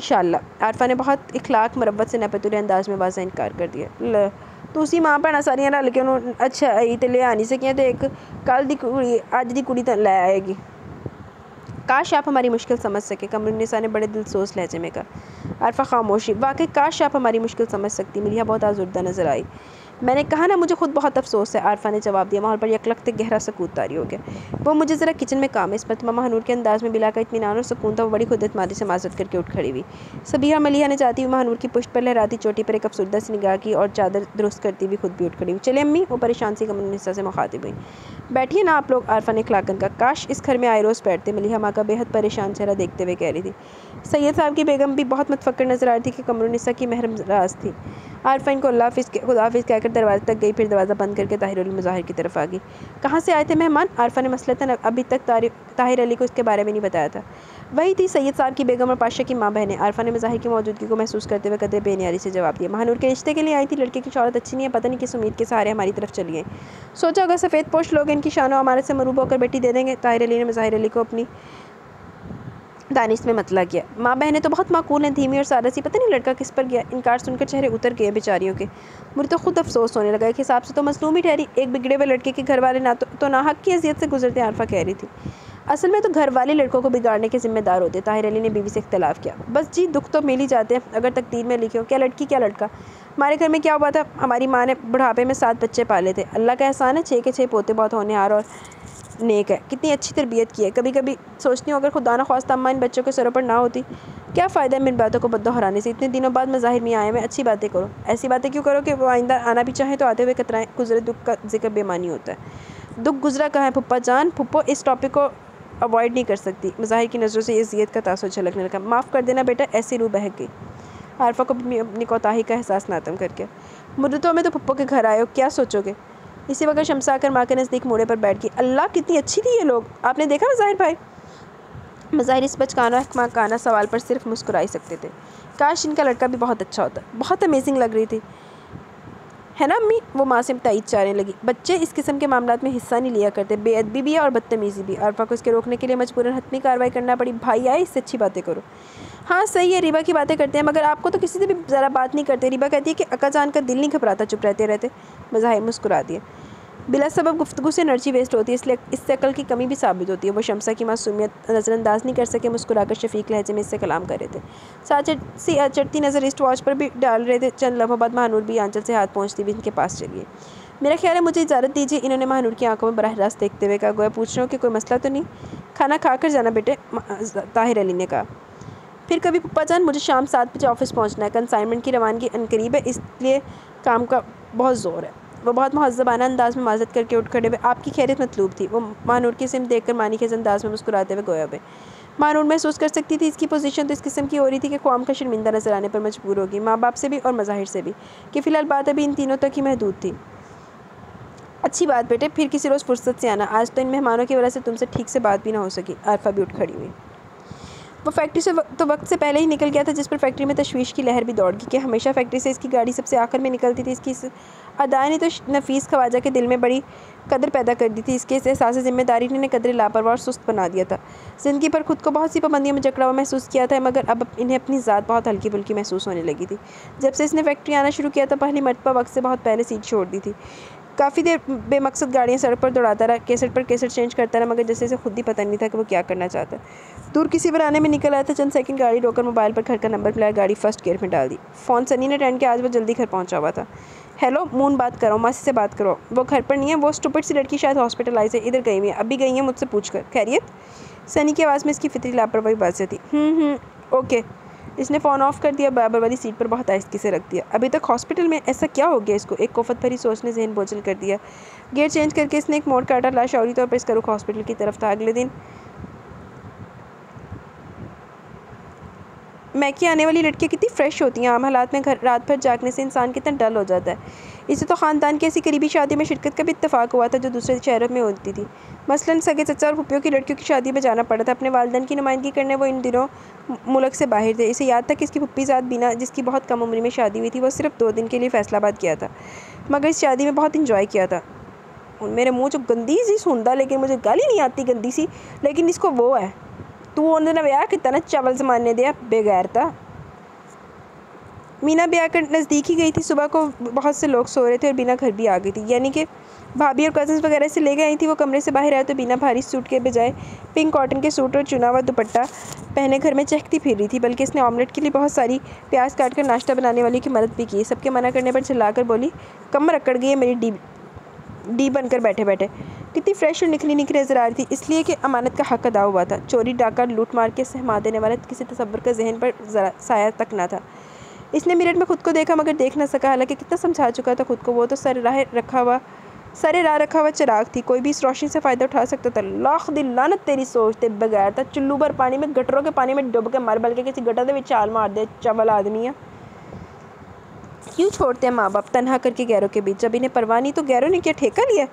आरफा ने बहुत इखलाक मरबत से नपतुल अंदाज में वाजा इनकार कर दिया। तो उसी माँ भैन सारिया रल के उन्होंने अच्छा आई तो ले आ नहीं सकियाँ तो एक कल की कुड़ी अज की कुड़ी तो लै आएगी। काश आप हमारी मुश्किल समझ सके कमरुन्निसा ने बड़े दिलसोस लहजे में कहा। अरफा खामोशी, वाकई काश आप हमारी मुश्किल समझ सकती, मिलिया बहुत आजुर्दा नज़र आई। मैंने कहा ना, मुझे खुद बहुत अफसोस है, आरफा ने जवाब दिया माहौल पर यकलक तक गहरा सकूत तारी हो गया। वो मुझे ज़रा किचन में काम है, इस पर मामा हनूर के अंदाज में बिला का इतमान और सुकून था, वो बड़ी खुदत मादी से माजत करके उठ खड़ी हुई। सबिया मलिया ने जाती हुई महानूर की पुष्ट पर लहराती चोटी पर एक अफसरदा से निगाह की और चादर दुरुस्त करती हुई खुद भी उठ खड़ी हुई। चले अम्मी, वो परेशान सी कमर हिस्सा से मुखातिब हुई। बैठिए ना आप लोग, आरफा ने खिलाकन का काश इस घर में आए रोज़ बैठते, मलिया माँ का बेहद परेशान चेहरा देखते हुए कह रही थी। सैयद साहब की बेगम भी बहुत मतफक्र नज़र आ रही थी कि कमरुनिसा की महरम राज थी। आरफा इनको अल्लाह हाफिज़ खुदा कहकर दरवाजे तक गई, फिर दरवाज़ा बंद करके ताहिर मुजाहिर की तरफ़ आ गई। कहाँ से आए थे मेहमान? आरफा ने मसलता अभी तक ताहिर अली को इसके बारे में नहीं बताया था। वही थी सैयद साहब की बेगम और पाशा की माँ बहनें। आरफा ने मज़ाहिर की मौजूदगी को महसूस करते हुए कदर बेनियारी से जवाब दिया। महानूर के रिश्ते के लिए आई थी, लड़के की शौरत अच्छी नहीं है, पता नहीं किस उम्मीद के सहारे हमारी तरफ़ चली गई। सोचा अगर सफ़ेद पोश लोग इनकी शानों हमारे से मरूब होकर बेटी दे देंगे, ताहिर अली ने मज़ाहिर अली को अपनी दानिश में मतला किया। माँ बहनें तो बहुत माकूल हैं धीमी और सादा सी। पता नहीं लड़का किस पर गया। इनकार सुनकर चेहरे उतर गए बेचारियों के। मुझे तो खुद अफसोस होने लगा एक हिसाब से तो मसलूम ही ठहरी। एक बिगड़े हुए लड़के के घर वाले ना तो, तो नाहक की अजियत से गुजरते आरफा कह रही थी। असल में तो घर वाले लड़कों को बिगाड़ने के जिम्मेदार होते। ताहिर अली ने बीवी से इख्तलाफ किया। बस जी दुख तो मिल ही जाते हैं। अगर तकदीर में लिखे हो क्या लड़की क्या लड़का? हमारे घर में क्या हुआ था? हमारी माँ ने बुढ़ापे में सात बच्चे पाले थे। अल्लाह का एहसान है छः के छः पोते बहुत होनहार और नेक है, कितनी अच्छी तरबियत की है। कभी कभी सोचती हूँ, अगर खुदा ना ख्वास्ता अम्मा इन बच्चों के सरों पर ना होती, क्या फ़ायदा है मेरी बातों को बददोहराने से? इतने दिनों बाद मैं ज़ाहिर में आए मैं अच्छी बातें करो। ऐसी बातें क्यों करो कि वो आइंदा आना भी चाहे तो आते हुए कतराएँ, गुजरे दुख का ज़िक्र बेमानी होता है। दुख गुजरा कहाँ है? पुप्पा जान पप्पो इस टॉपिक को अवॉइड नहीं कर सकती। मज़ाहिर की नज़रों से ये जीत का तासर झलकने लगा माफ़ कर देना बेटा, ऐसी रूह बहक गई। आरफा को अपनी कोताही का एहसास नातम करके मुद्दतों में तो पप्पो के घर आए हो, क्या सोचोगे? इसी वक्त शमसा कर माँ के नज़दीक मोड़े पर बैठ गई। अल्लाह कितनी अच्छी थी ये लोग। आपने देखा मज़ाहिर भाई? मज़ाहिर इस बचकाना काना सवाल पर सिर्फ़ मुस्कुरा ही सकते थे। काश इनका लड़का भी बहुत अच्छा होता। बहुत अमेजिंग लग रही थी। है ना, अम्मी? वो माँ से तइज चाहने लगी। बच्चे इस किस्म के मामला में हिस्सा नहीं लिया करते। बेअदबी भी है और बदतमीज़ी भी। अरफा को इसके रोकने के लिए मजबूरन हतमी कार्रवाई करना पड़ी। भाई आए, इससे अच्छी बातें करो। हाँ सही है रीबा की बातें करते हैं, मगर आपको तो किसी से भी ज़रा बात नहीं करते। रीबा कहती है कि अक्का जान का दिल नहीं घबराता, चुप रहते रहते मज़ाहिर मुस्कुरा दिए। बिला सबब गुफ्तु से एनर्जी वेस्ट होती है, इसलिए इससे अकल की कमी भी साबित होती है। वो शमसा की मासूमियत नज़रअंदाज नहीं कर सके, मुस्कुराकर शफीक लहजे में इससे कलाम कर रहे थे। साथ सी चढ़ती नज़र इस्ट वॉच पर भी डाल रहे थे। चंद लम्हों बाद महानूर भी आंचल से हाथ पहुँचती भी इनके पास चलिए मेरा ख्याल है, मुझे इजाज़त दीजिए इन्होंने महानूर की आँखों में बरह रास्त देखते हुए कहा। गोया, पूछ रहा हूँ कि कोई मसला तो नहीं? खाना खा कर जाना बेटे ताहिर अली ने कहा। फिर कभी पप्पा जान, मुझे शाम सात बजे ऑफ़िस पहुँचना है। कंसाइनमेंट की रवानगी अनकरीब है, इसलिए काम का बहुत ज़ोर है। वो बहुत महजबाना अंदाज में माजत करके उठ खड़े हुए। आपकी खैरियत मतलूब थी। वो मानूर की सिम देख कर मानी के अंदाज में मुस्कुराते हुए गोया हुए। मानूर महसूस कर सकती थी इसकी पोजीशन तो इस किस्म की हो रही थी कि कौम का शर्मिंदा नज़र आने पर मजबूर होगी माँ बाप से भी और मज़ाहिर से भी, कि फ़िलहाल बात अभी इन तीनों तक ही महदूद थी। अच्छी बात बेटे, फिर किसी रोज़ फुर्सत से आना। आज तो इन मेहमानों की वजह से तुमसे ठीक से बात भी ना हो सकी। आरफा भी उठ खड़ी हुई। वो फैक्ट्री से तो वक्त से पहले ही निकल गया था, जिस पर फैक्ट्री में तशवीश की लहर भी दौड़ गई कि हमेशा फैक्ट्री से इसकी गाड़ी सबसे आखिर में निकलती थी, इसकी अदाए ने तो नफीस खवाजा के दिल में बड़ी कदर पैदा कर दी थी। इसके इस एहसास ज़िम्मेदारी ने कदर लापरवाह और सुस्त बना दिया था। ज़िंदगी पर खुद को बहुत सी पाबंदियों में जकड़ा हुआ महसूस किया था, मगर अब इन्हें अपनी ज़ात बहुत हल्की फुल्की महसूस होने लगी थी। जब से इसने फैक्ट्री आना शुरू किया था पहली मरतबा वक्त से बहुत पहले सीट छोड़ दी थी। काफ़ी देर बेमकसद गाड़ियाँ सड़क पर दौड़ाता रहा केसट पर केसट चेंज करता रहा मगर जैसे जैसे खुद ही पता नहीं था कि वो क्या करना चाहता दूर किसी बनाने में निकल आया था चंद सेकंड गाड़ी रोकर मोबाइल पर घर का नंबर मिलाया गाड़ी फ़र्स्ट गेयर में डाल दी। फ़ोन सनी ने अटेंड किया आज वो जल्दी घर पहुँचा हुआ था। हेलो मून बात करो मासी से बात करो। वो घर पर नहीं है वो स्टूपिड सी लड़की शायद हॉस्पिटलाइज है इधर गई हुई है अभी गई है मुझसे पूछ कर खैरियत? सनी की आवाज़ में इसकी फितरी लापरवाही बात थी हम्म, हम्म, ओके। इसने फ़ोन ऑफ़ कर दिया बराबर वाली सीट पर बहुत आहिस्ती से रख दिया। अभी तक हॉस्पिटल में ऐसा क्या हो गया? इसको एक कोफत भरी सोच ने जहन बोझल कर दिया। गेट चेंज करके इसने एक मोड़ काटा लाशा और तौर पर इसका रुख हॉस्पिटल की तरफ़ था। अगले दिन मैकी आने वाली लड़कियाँ कितनी फ्रेश होती हैं, आम हालात में घर, रात भर जागने से इंसान कितना डल हो जाता है। इसे तो ख़ानदान की ऐसी करीबी शादी में शिरकत का भी इतफाक़ हुआ था जो दूसरे शहरों में होती थी। मसलन सगे चचा और पुपियों की लड़कियों की शादी में जाना पड़ा था। अपने वालदेन की नुमाइंदगी करने वो इन दिनों मुल्क से बाहर थे। इसे याद था कि इसकी पुप्पी ज़ात बिना, जिसकी बहुत कम उम्र में शादी हुई थी, वो सिर्फ़ दो दिन के लिए फैसलाबाद किया था, मगर इस शादी में बहुत इंजॉय किया था। मेरे मुँह जो गंदी सी सुनता लेकिन मुझे गाली नहीं आती गंदी सी, लेकिन इसको वो है। तू उन्होंने ब्याह कितना चावल जमाने दिया बेगैर था मीना ब्याह कर नज़दीक ही गई थी, सुबह को बहुत से लोग सो रहे थे और बिना घर भी आ गई थी। यानी कि भाभी और कज़न्स वगैरह से ले गई आई थी, वो कमरे से बाहर आए तो बिना भारी सूट के बजाय पिंक कॉटन के सूट और चुना हुआ दुपट्टा पहने घर में चहकती फिर रही थी, बल्कि इसने ऑमलेट के लिए बहुत सारी प्याज काट कर नाश्ता बनाने वाली की मदद भी की। सबके मना करने पर चिल्लाकर बोली, कमर अकड़ गई है मेरी डीबी डी बनकर बैठे बैठे। कितनी फ्रेश और निखरी निखरी नज़र आ रही थी, इसलिए कि अमानत का हक अदा हुआ था। चोरी, डाका, लूट मार के सहमा देने वाला किसी तस्वर का जहन पर ज़रा साया तक ना था। इसने मिनट में खुद को देखा, मगर देख ना सका। हालाँकि कितना समझा चुका था खुद को। वो तो सर राह रखा हुआ, सरे राह रखा हुआ चिराग थी। कोई भी इस रोशनी से फ़ायदा उठा सकता था। लाख दिल लानत तेरी सोचते बगैर था। चुल्लू भर पानी में, गटरों के पानी में डुब के मर बल के किसी गटर के चाल मार दे, चवल आदमी है। क्यों छोड़ते हैं माँ बाप? तनहा करके गैरों के बीच। जब इन्हें परवाह नहीं तो गैरों ने क्या ठेका लिया?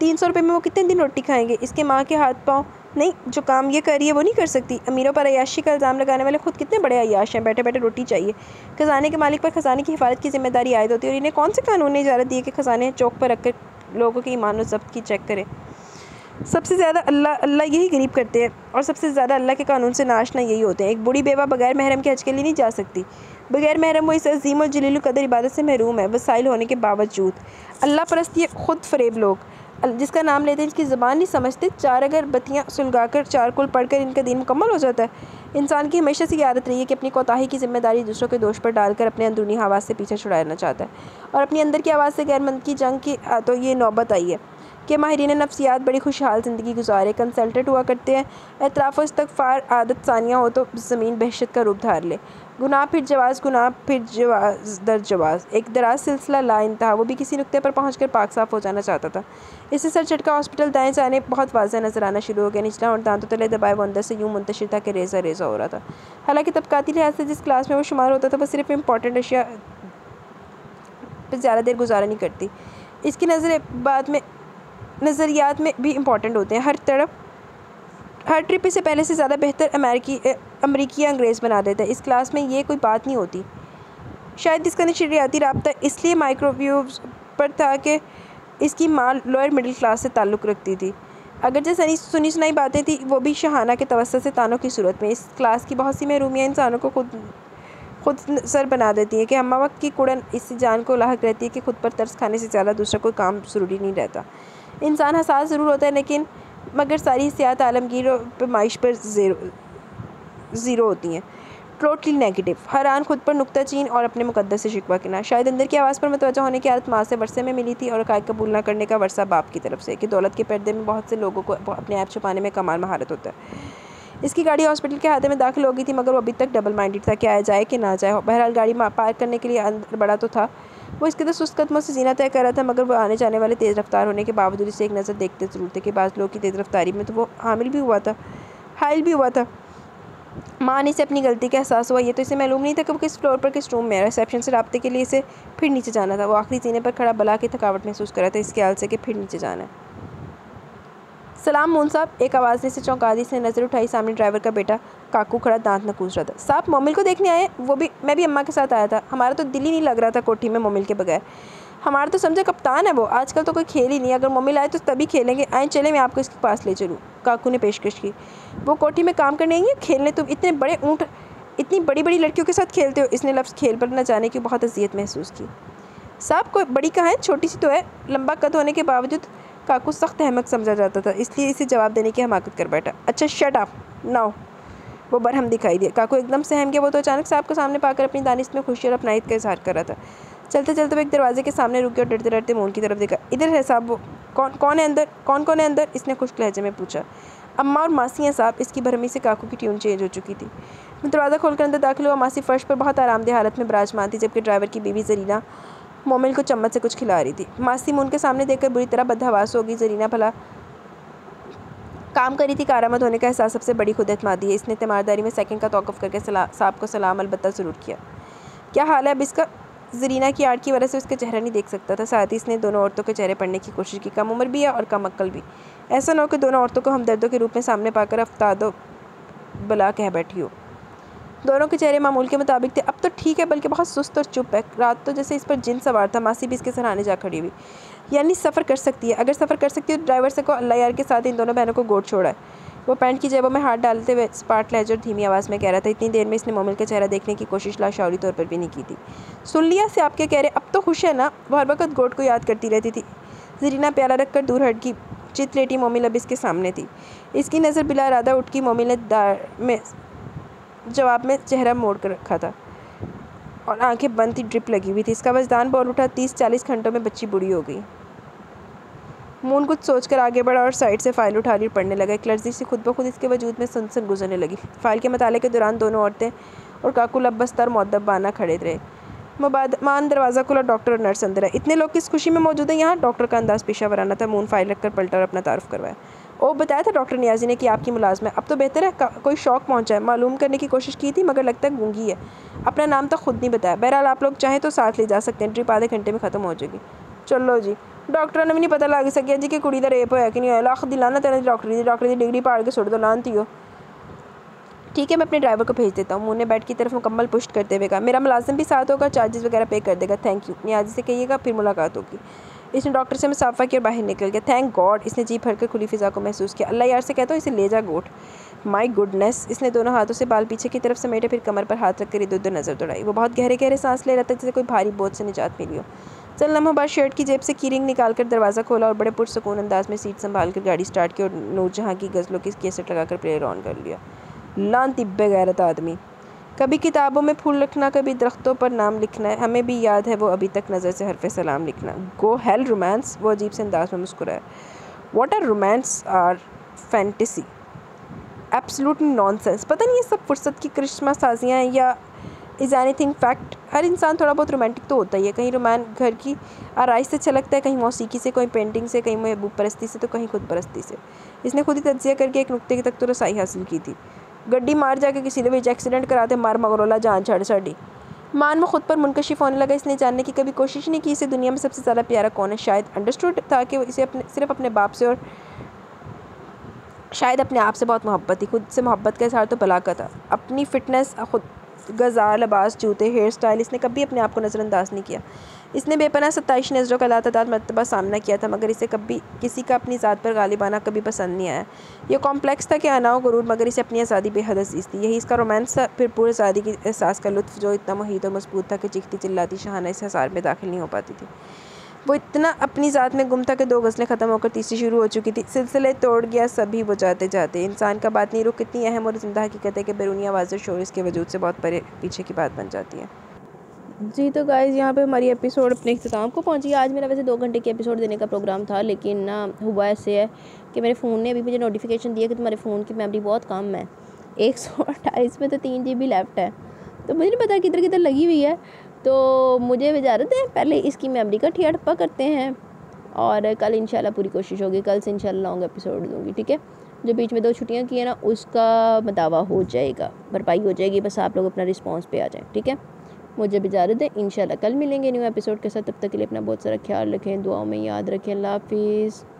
तीन सौ रुपये में वो कितने दिन रोटी खाएँगे? इसके माँ के हाथ पाँव? नहीं, जो काम ये कर रही है वो नहीं कर सकती। अमीरों पर अयाशी का इल्ज़ाम लगाने वाले खुद कितने बड़े अयाश हैं? बैठे बैठे रोटी चाहिए। खजाने के मालिक पर खजाने की हिफाजत की ज़िम्मेदारी आयद होती है और इन्हें कौन से कानून ने इजाज़त दी है कि खजाने चौक पर रखकर लोगों की ईमान और जब्त की चेक करें? सबसे ज़्यादा अल्लाह अल्लाह यही गरीब करते हैं और सबसे ज़्यादा अल्लाह के कानून से नाशना यही होते हैं। एक बूढ़ी बेवा बगैर महरम के हज के लिए नहीं जा सकती। बगैर महरम वो इस अजीम और जलील कदर इबादत से महरूम है, वसाइल होने के बावजूद। अल्लाह परस्त ये खुद फरेब लोग। जिसका नाम लेते हैं इसकी ज़बान नहीं समझते, चार अगर बत्तियाँ सुलगा कर चार कुल पढ़ कर इनका दिन मुकम्मल हो जाता है। इंसान की हमेशा से आदत रही है कि अपनी कोताही की ज़िम्मेदारी दूसरों के दोष पर डालकर अपने अंदरूनी आवाज़ से पीछे छुड़ाना चाहता है। और अपनी अंदर की आवाज़ से गैरमंद की जंग की तो ये नौबत आई है। कि माहरीन नफ्सियात बड़ी खुशहाल ज़िंदगी गुजारे। कंसल्टेंट हुआ करते हैं। एतराफ़ इस्तफ़ार आदत सानिया हो तो ज़मीन बहशत का रूप धार ले। गुनाह फिर जवाज़, गुनाह फिर जवाज़ दर जवाज़। एक दराज सिलसिला ला इंतहा वो भी किसी नुकते पर पहुँच कर पाक साफ़ हो जाना चाहता था। इससे सर झटका हॉस्पिटल दाएँ जाने बहुत वाजह नज़र आना शुरू हो गया। निचला और दांतों तले दबाए वो अंदर से यूँ मुंतशिर था कि रेज़ा रेज़ा हो रहा था। हालाँकि तबकाती लिहाज से जिस क्लास में वो शुमार होता था, वो सिर्फ़ इंपॉर्टेंट अशिया पर ज़्यादा देर गुजारा नहीं करती। इसकी नज़र बाद में नज़रियात में भी इंपॉर्टेंट होते हैं। हर तरफ़, हर ट्रिप इसे पहले से ज़्यादा बेहतर अमेरिकी अमरीकी अंग्रेज़ बना देता है। इस क्लास में ये कोई बात नहीं होती। शायद इसका नशरियाती रबता इसलिए माइक्रोवेव पर था कि इसकी माँ लोअर मिडिल क्लास से ताल्लुक़ रखती थी। अगर जो सनी, सुनी सुनाई बातें थी, वो भी शहाना के तवस्त से तानों की सूरत में। इस क्लास की बहुत सी महरूमियाँ इंसानों को खुद खुद सर बना देती हैं कि अम्मा वक्त की कुड़न इस जान को लाक रहती है कि खुद पर तर्स खाने से ज़्यादा दूसरा कोई काम ज़रूरी नहीं रहता। इंसान हसास ज़रूर होता है, लेकिन मगर सारी सियात आलमगीर और पैमाइश पर ज़ीरो ज़ीरो होती हैं। टोटली नेगेटिव हर आन खुद पर नुकता चीन और अपने मुकदस से शिकवा करना शायद अंदर की आवाज़ पर मतवजा होने की आदत माँ से वर्षे में मिली थी और काय कबूल ना करने का वर्षा बाप की तरफ़ से, कि दौलत के पर्दे में बहुत से लोगों को अपने ऐप छुपाने में कमाल महारत होता है। इसकी गाड़ी हॉस्पिटल के हाथे में दाखिल हो गई थी, मगर वो अभी तक डबल माइंडेड था कि आया जाए कि ना जाए बहरहाल गाड़ी पार्क करने के लिए अंदर बड़ा तो था वो इसके अंदर सुस्त कदमों से जीना तय कर रहा था, मगर वो आने जाने वाले तेज़ रफ्तार होने के बावजूद इसे एक नज़र देखते ज़रूर थे कि बाद लोग की तेज़ रफ्तारी में तो वो हामिल भी हुआ था, हायल भी हुआ था। माँ ने इसे अपनी गलती का एहसास हुआ, ये तो इसे मालूम नहीं था कि वो किस फ्लोर पर, किस रूम में रिसेप्शन से रबते के लिए इसे फिर नीचे जाना था, वो आखिरी सीने पर खड़ा बला की थकावट महसूस कर था इस ख्याल से कि फिर नीचे जाना है। सलाम मोन साहब, एक आवाज़ ने इसे चौंका दी इसने नज़र उठाई सामने ड्राइवर का बेटा, काकू खड़ा दांत न कूच रहा था। साहब, मोमिल को देखने आए? वो भी, मैं भी अम्मा के साथ आया था। हमारा तो दिल ही नहीं लग रहा था कोठी में मोमिल के बगैर। हमारा तो समझे कप्तान है वो, आजकल तो कोई खेल ही नहीं अगर मोमिल आए तो तभी खेलेंगे। आए, चले, मैं आपको इसके पास ले चलूँ। काकू ने पेशकश की। वो कोठी में काम करने आई है खेलने तुम इतने बड़े ऊँट, इतनी बड़ी बड़ी लड़कियों के साथ खेलते हो? इसने लफ्ज़ खेल पर न जाने की बहुत अजियत महसूस की। साहब, कोई बड़ी कहाँ है छोटी सी तो है। लंबा कद होने के बावजूद काकू सख्त अहमक समझा जाता था, इसलिए इसे जवाब देने की हमाकत कर बैठा। अच्छा शट आप नाउ वो बरहम दिखाई दिया। काकू एकदम सहम गया, वो तो अचानक साहब को सामने पाकर अपनी दानिश में खुशी और अपनाइत का इजहार कर रहा था। चलते चलते वो एक दरवाजे के सामने रुके और डरते डरते मोन की तरफ़ देखा, इधर है साहब, वो कौन कौन है अंदर, कौन कौन है अंदर? इसने खुश लहजे में पूछा। अम्मा और मासी हैं साहब, इसकी भरमी से काकू की ट्यून चेंज हो चुकी थी। मैं दरवाज़ा खोलकर अंदर दाखिल हुआ, मासी फर्श पर बहुत आरामदेह हालत में बराजमान थी, जबकि ड्राइवर की बीवी जरीना मोमिल को चम्मच से कुछ खिला रही थी। मासी मुन के सामने देखकर बुरी तरह बदहवास हो गई। जरीना भला काम करी थी, कारामद होने का एहसास सबसे बड़ी खुद एतमादी है। इसने तीमारदारी में सेकंड का तोक़ करके साहब को सलाम, अलबत्ता ज़रूर किया। क्या हाल है अब इसका? जरीना की आर्ट की वजह से उसका चेहरा नहीं देख सकता था। साथ ही इसने दोनों औरतों के चेहरे पढ़ने की कोशिश की। कम उम्र भी है और कम अक्ल भी। ऐसा ना हो कि दोनों औरतों को हम दर्दों के रूप में सामने पाकर अफ्तादो बला कह बैठी हो। दोनों के चेहरे मामूल के मुताबिक थे। अब तो ठीक है, बल्कि बहुत सुस्त और चुप है। रात तो जैसे इस पर जिन सवार था, मासी भी इसके सराहने जा खड़ी हुई। यानी सफ़र कर सकती है। अगर सफ़र कर सकती है तो ड्राइवर से को अल्लाह यार के साथ इन दोनों बहनों को गोट छोड़ा है। वो पैंट की जेबों में हाथ डालते हुए स्पार्ट लहजर धीमी आवाज़ में कह रहा था, इतनी देर में इसने मोमिल का चेहरा देखने की कोशिश लाशौरी तौर पर भी नहीं की थी। सुन लिया से आपके कह रहे, अब तो खुश है ना? वो हर वक्त गोट को याद करती रहती थी। जरीना रख कर दूर हट की चित लेटी मोमिल अब इसके सामने थी। इसकी नज़र बिला इरादा उठ की मोमिल ने दार में जवाब में चेहरा मोड़ कर रखा था। और आँखें बंद थी, ड्रिप लगी हुई थी। इसका वजदान बोल उठा तीस चालीस घंटों में बच्ची बुढ़ी हो गई। मून कुछ सोचकर आगे बढ़ा और साइड से फ़ाइल उठा ली पढ़ने लगा। एक लर्जी से खुद ब खुद इसके वजूद में सनसन गुजरने लगी। फ़ाइल के मताले के दौरान दोनों औरतें और काकू लब्बस्तर मदब बाना खड़े रहे मबाद मान दरवाज़ा खुला, डॉक्टर और नर्स अंदर है इतने लोग किस खुशी में मौजूद है? यहाँ डॉक्टर का अंदाज़ पेशा वराना था। मून फ़ाइल रखकर पलटा और अपना तारुफ करवाया। ओ बताया था डॉक्टर नियाजी ने कि आपकी मुलाजम है। अब तो बेहतर है कोई शौक पहुँचा है। मालूम करने की कोशिश की थी, मगर लगता है गूँगी है। अपना नाम तो खुद नहीं बताया। बहरहाल आप लोग चाहें तो साथ ले जा सकते हैं। ट्रिप आधे घंटे में ख़त्म हो जाएगी। चलो जी। डॉक्टर ने भी नहीं पता लग सकिया जी कि कुड़ी का रेप होया कि नहीं होया। लख दिलाना तेरे डॉक्टर की डॉक्टर की डिग्री पाड़ के सुट दो, लानती हो ठीक है, मैं अपने ड्राइवर को भेज देता हूँ। मुन्ने बैठ की तरफ़ मुकम्मल पुष्ट करते हुए कहा। मेरा मुलाजिम भी साथ होगा चार्जेस वगैरह पे कर देगा। थैंक यू नियाजी से कहिएगा, फिर मुलाकात होगी। इसने डॉक्टर से मुसाफा किया बाहर निकल गया। थैंक गॉड इसने जी भर कर खुली फिज़ा को महसूस किया। अल्लाह यार से कहता हूँ इसे ले जा गोट। माई गुडनेस इसने दोनों हाथों से बाल पीछे की तरफ़ समेटे, फिर कमर पर हाथ रखकर इधर उधर नज़र दौड़ाई। वो बहुत गहरे गहरे सांस ले रहा था जैसे कोई भारी बोझ से निजात मिली हो। चल लम्हा बाद शर्ट की जेब से कीरिंग निकाल कर दरवाज़ा खोला और बड़े पुरसकून अंदाज में सीट संभाल कर गाड़ी स्टार्ट की और नूरजहाँ की गज़लों की केसेट लगाकर प्लेयर ऑन कर लिया। लान तिब्बे गैरत आदमी। कभी किताबों में फूल रखना, कभी दरख्तों पर नाम लिखना है। हमें भी याद है वो अभी तक नज़र से हरफ सलाम लिखना। गो हेल रोमांस वो अजीब से अंदाज में मुस्कुराया। What are romance or fantasy absolutely nonsense पता नहीं ये सब फुर्सत की करिश्मा साजियाँ हैं या इज़ एनी थिंग फैक्ट हर इंसान थोड़ा बहुत रोमांटिक तो होता ही है। कहीं रोमान घर की आरइश से छलकता है, कहीं मौसीकी से, कहीं पेंटिंग से, कहीं महबूब परस्ती से तो कहीं खुद परस्ती से। इसने खुद ही तजिया करके एक नुकते की तक तो रसाई हासिल की थी। गड्डी मार जाके किसी ने एक्सीडेंट कराते मार मगरोला जान छड़ साड़ी मान में खुद पर मुनकशिफ होने लगा इसने जानने की कभी कोशिश नहीं की इसे दुनिया में सबसे ज़्यादा प्यारा कौन है शायद अंडरस्टूड था कि इसे अपने सिर्फ़ अपने बाप से और शायद अपने आप से बहुत मोहब्बत थी खुद से मोहब्बत का इजहार तो बला का था अपनी फ़िटनेस खुद गज़ार लबास जूते हेयर स्टाइल इसने कभी अपने आप को नज़रअंदाज नहीं किया इसने बेपना सत्ताईस नज़रों का लातादाद मरतबा सामना किया था, मगर इसे कभी किसी का अपनी ज़ात पर गालिबाना कभी पसंद नहीं आया। यह कॉम्प्लेक्स था कि आनाओ गरूर मगर इसे अपनी आज़ादी बेहद अज़ीज़ थी। यही इसका रोमांस था, फिर पूरे आज़ादी के एहसास का लुत्फ़, जो इतना मुहित और मज़बूत था कि चिखती चिल्लाती शहाना इस हसार में दाखिल नहीं हो पाती थी। वो इतना अपनी ज़ात में गुम था कि दो गज़लें ख़त्म होकर तीसरी शुरू हो चुकी थी। सिलसिले तोड़ गया, सभी वो जाते जाते। इंसान का बात नहीं, रुख कितनी अहम और ज़िंदा हकीकत है कि बैरूनी आवाज़ और शोर इसके वजूद से बहुत परे, पीछे की बात बन जाती है। जी तो गाइज़ यहाँ पे हमारी एपिसोड अपने अख्ताम को पहुँची। आज मेरा वैसे दो घंटे की एपिसोड देने का प्रोग्राम था, लेकिन ना हुआ ऐसे है कि मेरे फ़ोन ने अभी मुझे नोटिफिकेशन दिया कि तुम्हारे फ़ोन की मेमोरी बहुत कम है। एक सौ अट्ठाईस में तो तीन जी बी लेफ़्ट है। तो मुझे नहीं पता किधर किधर लगी हुई है। तो मुझे इजाज़त दें, पहले इसकी मेमोरी का ठिया ठप्पा करते हैं और कल इंशाल्लाह पूरी कोशिश होगी। कल से इंशाल्लाह लॉन्ग एपिसोड दूँगी, ठीक है? जो बीच में दो छुट्टियाँ की है ना, उसका दावा हो जाएगा, भरपाई हो जाएगी। बस आप लोग अपना रिस्पॉन्स पे आ जाएँ, ठीक है? मुझे भी इजाज़त दें। इंशाल्लाह कल मिलेंगे न्यू एपिसोड के साथ। तब तक के लिए अपना बहुत सारा ख्याल रखें, दुआओं में याद रखें। अल्लाह हाफिज़।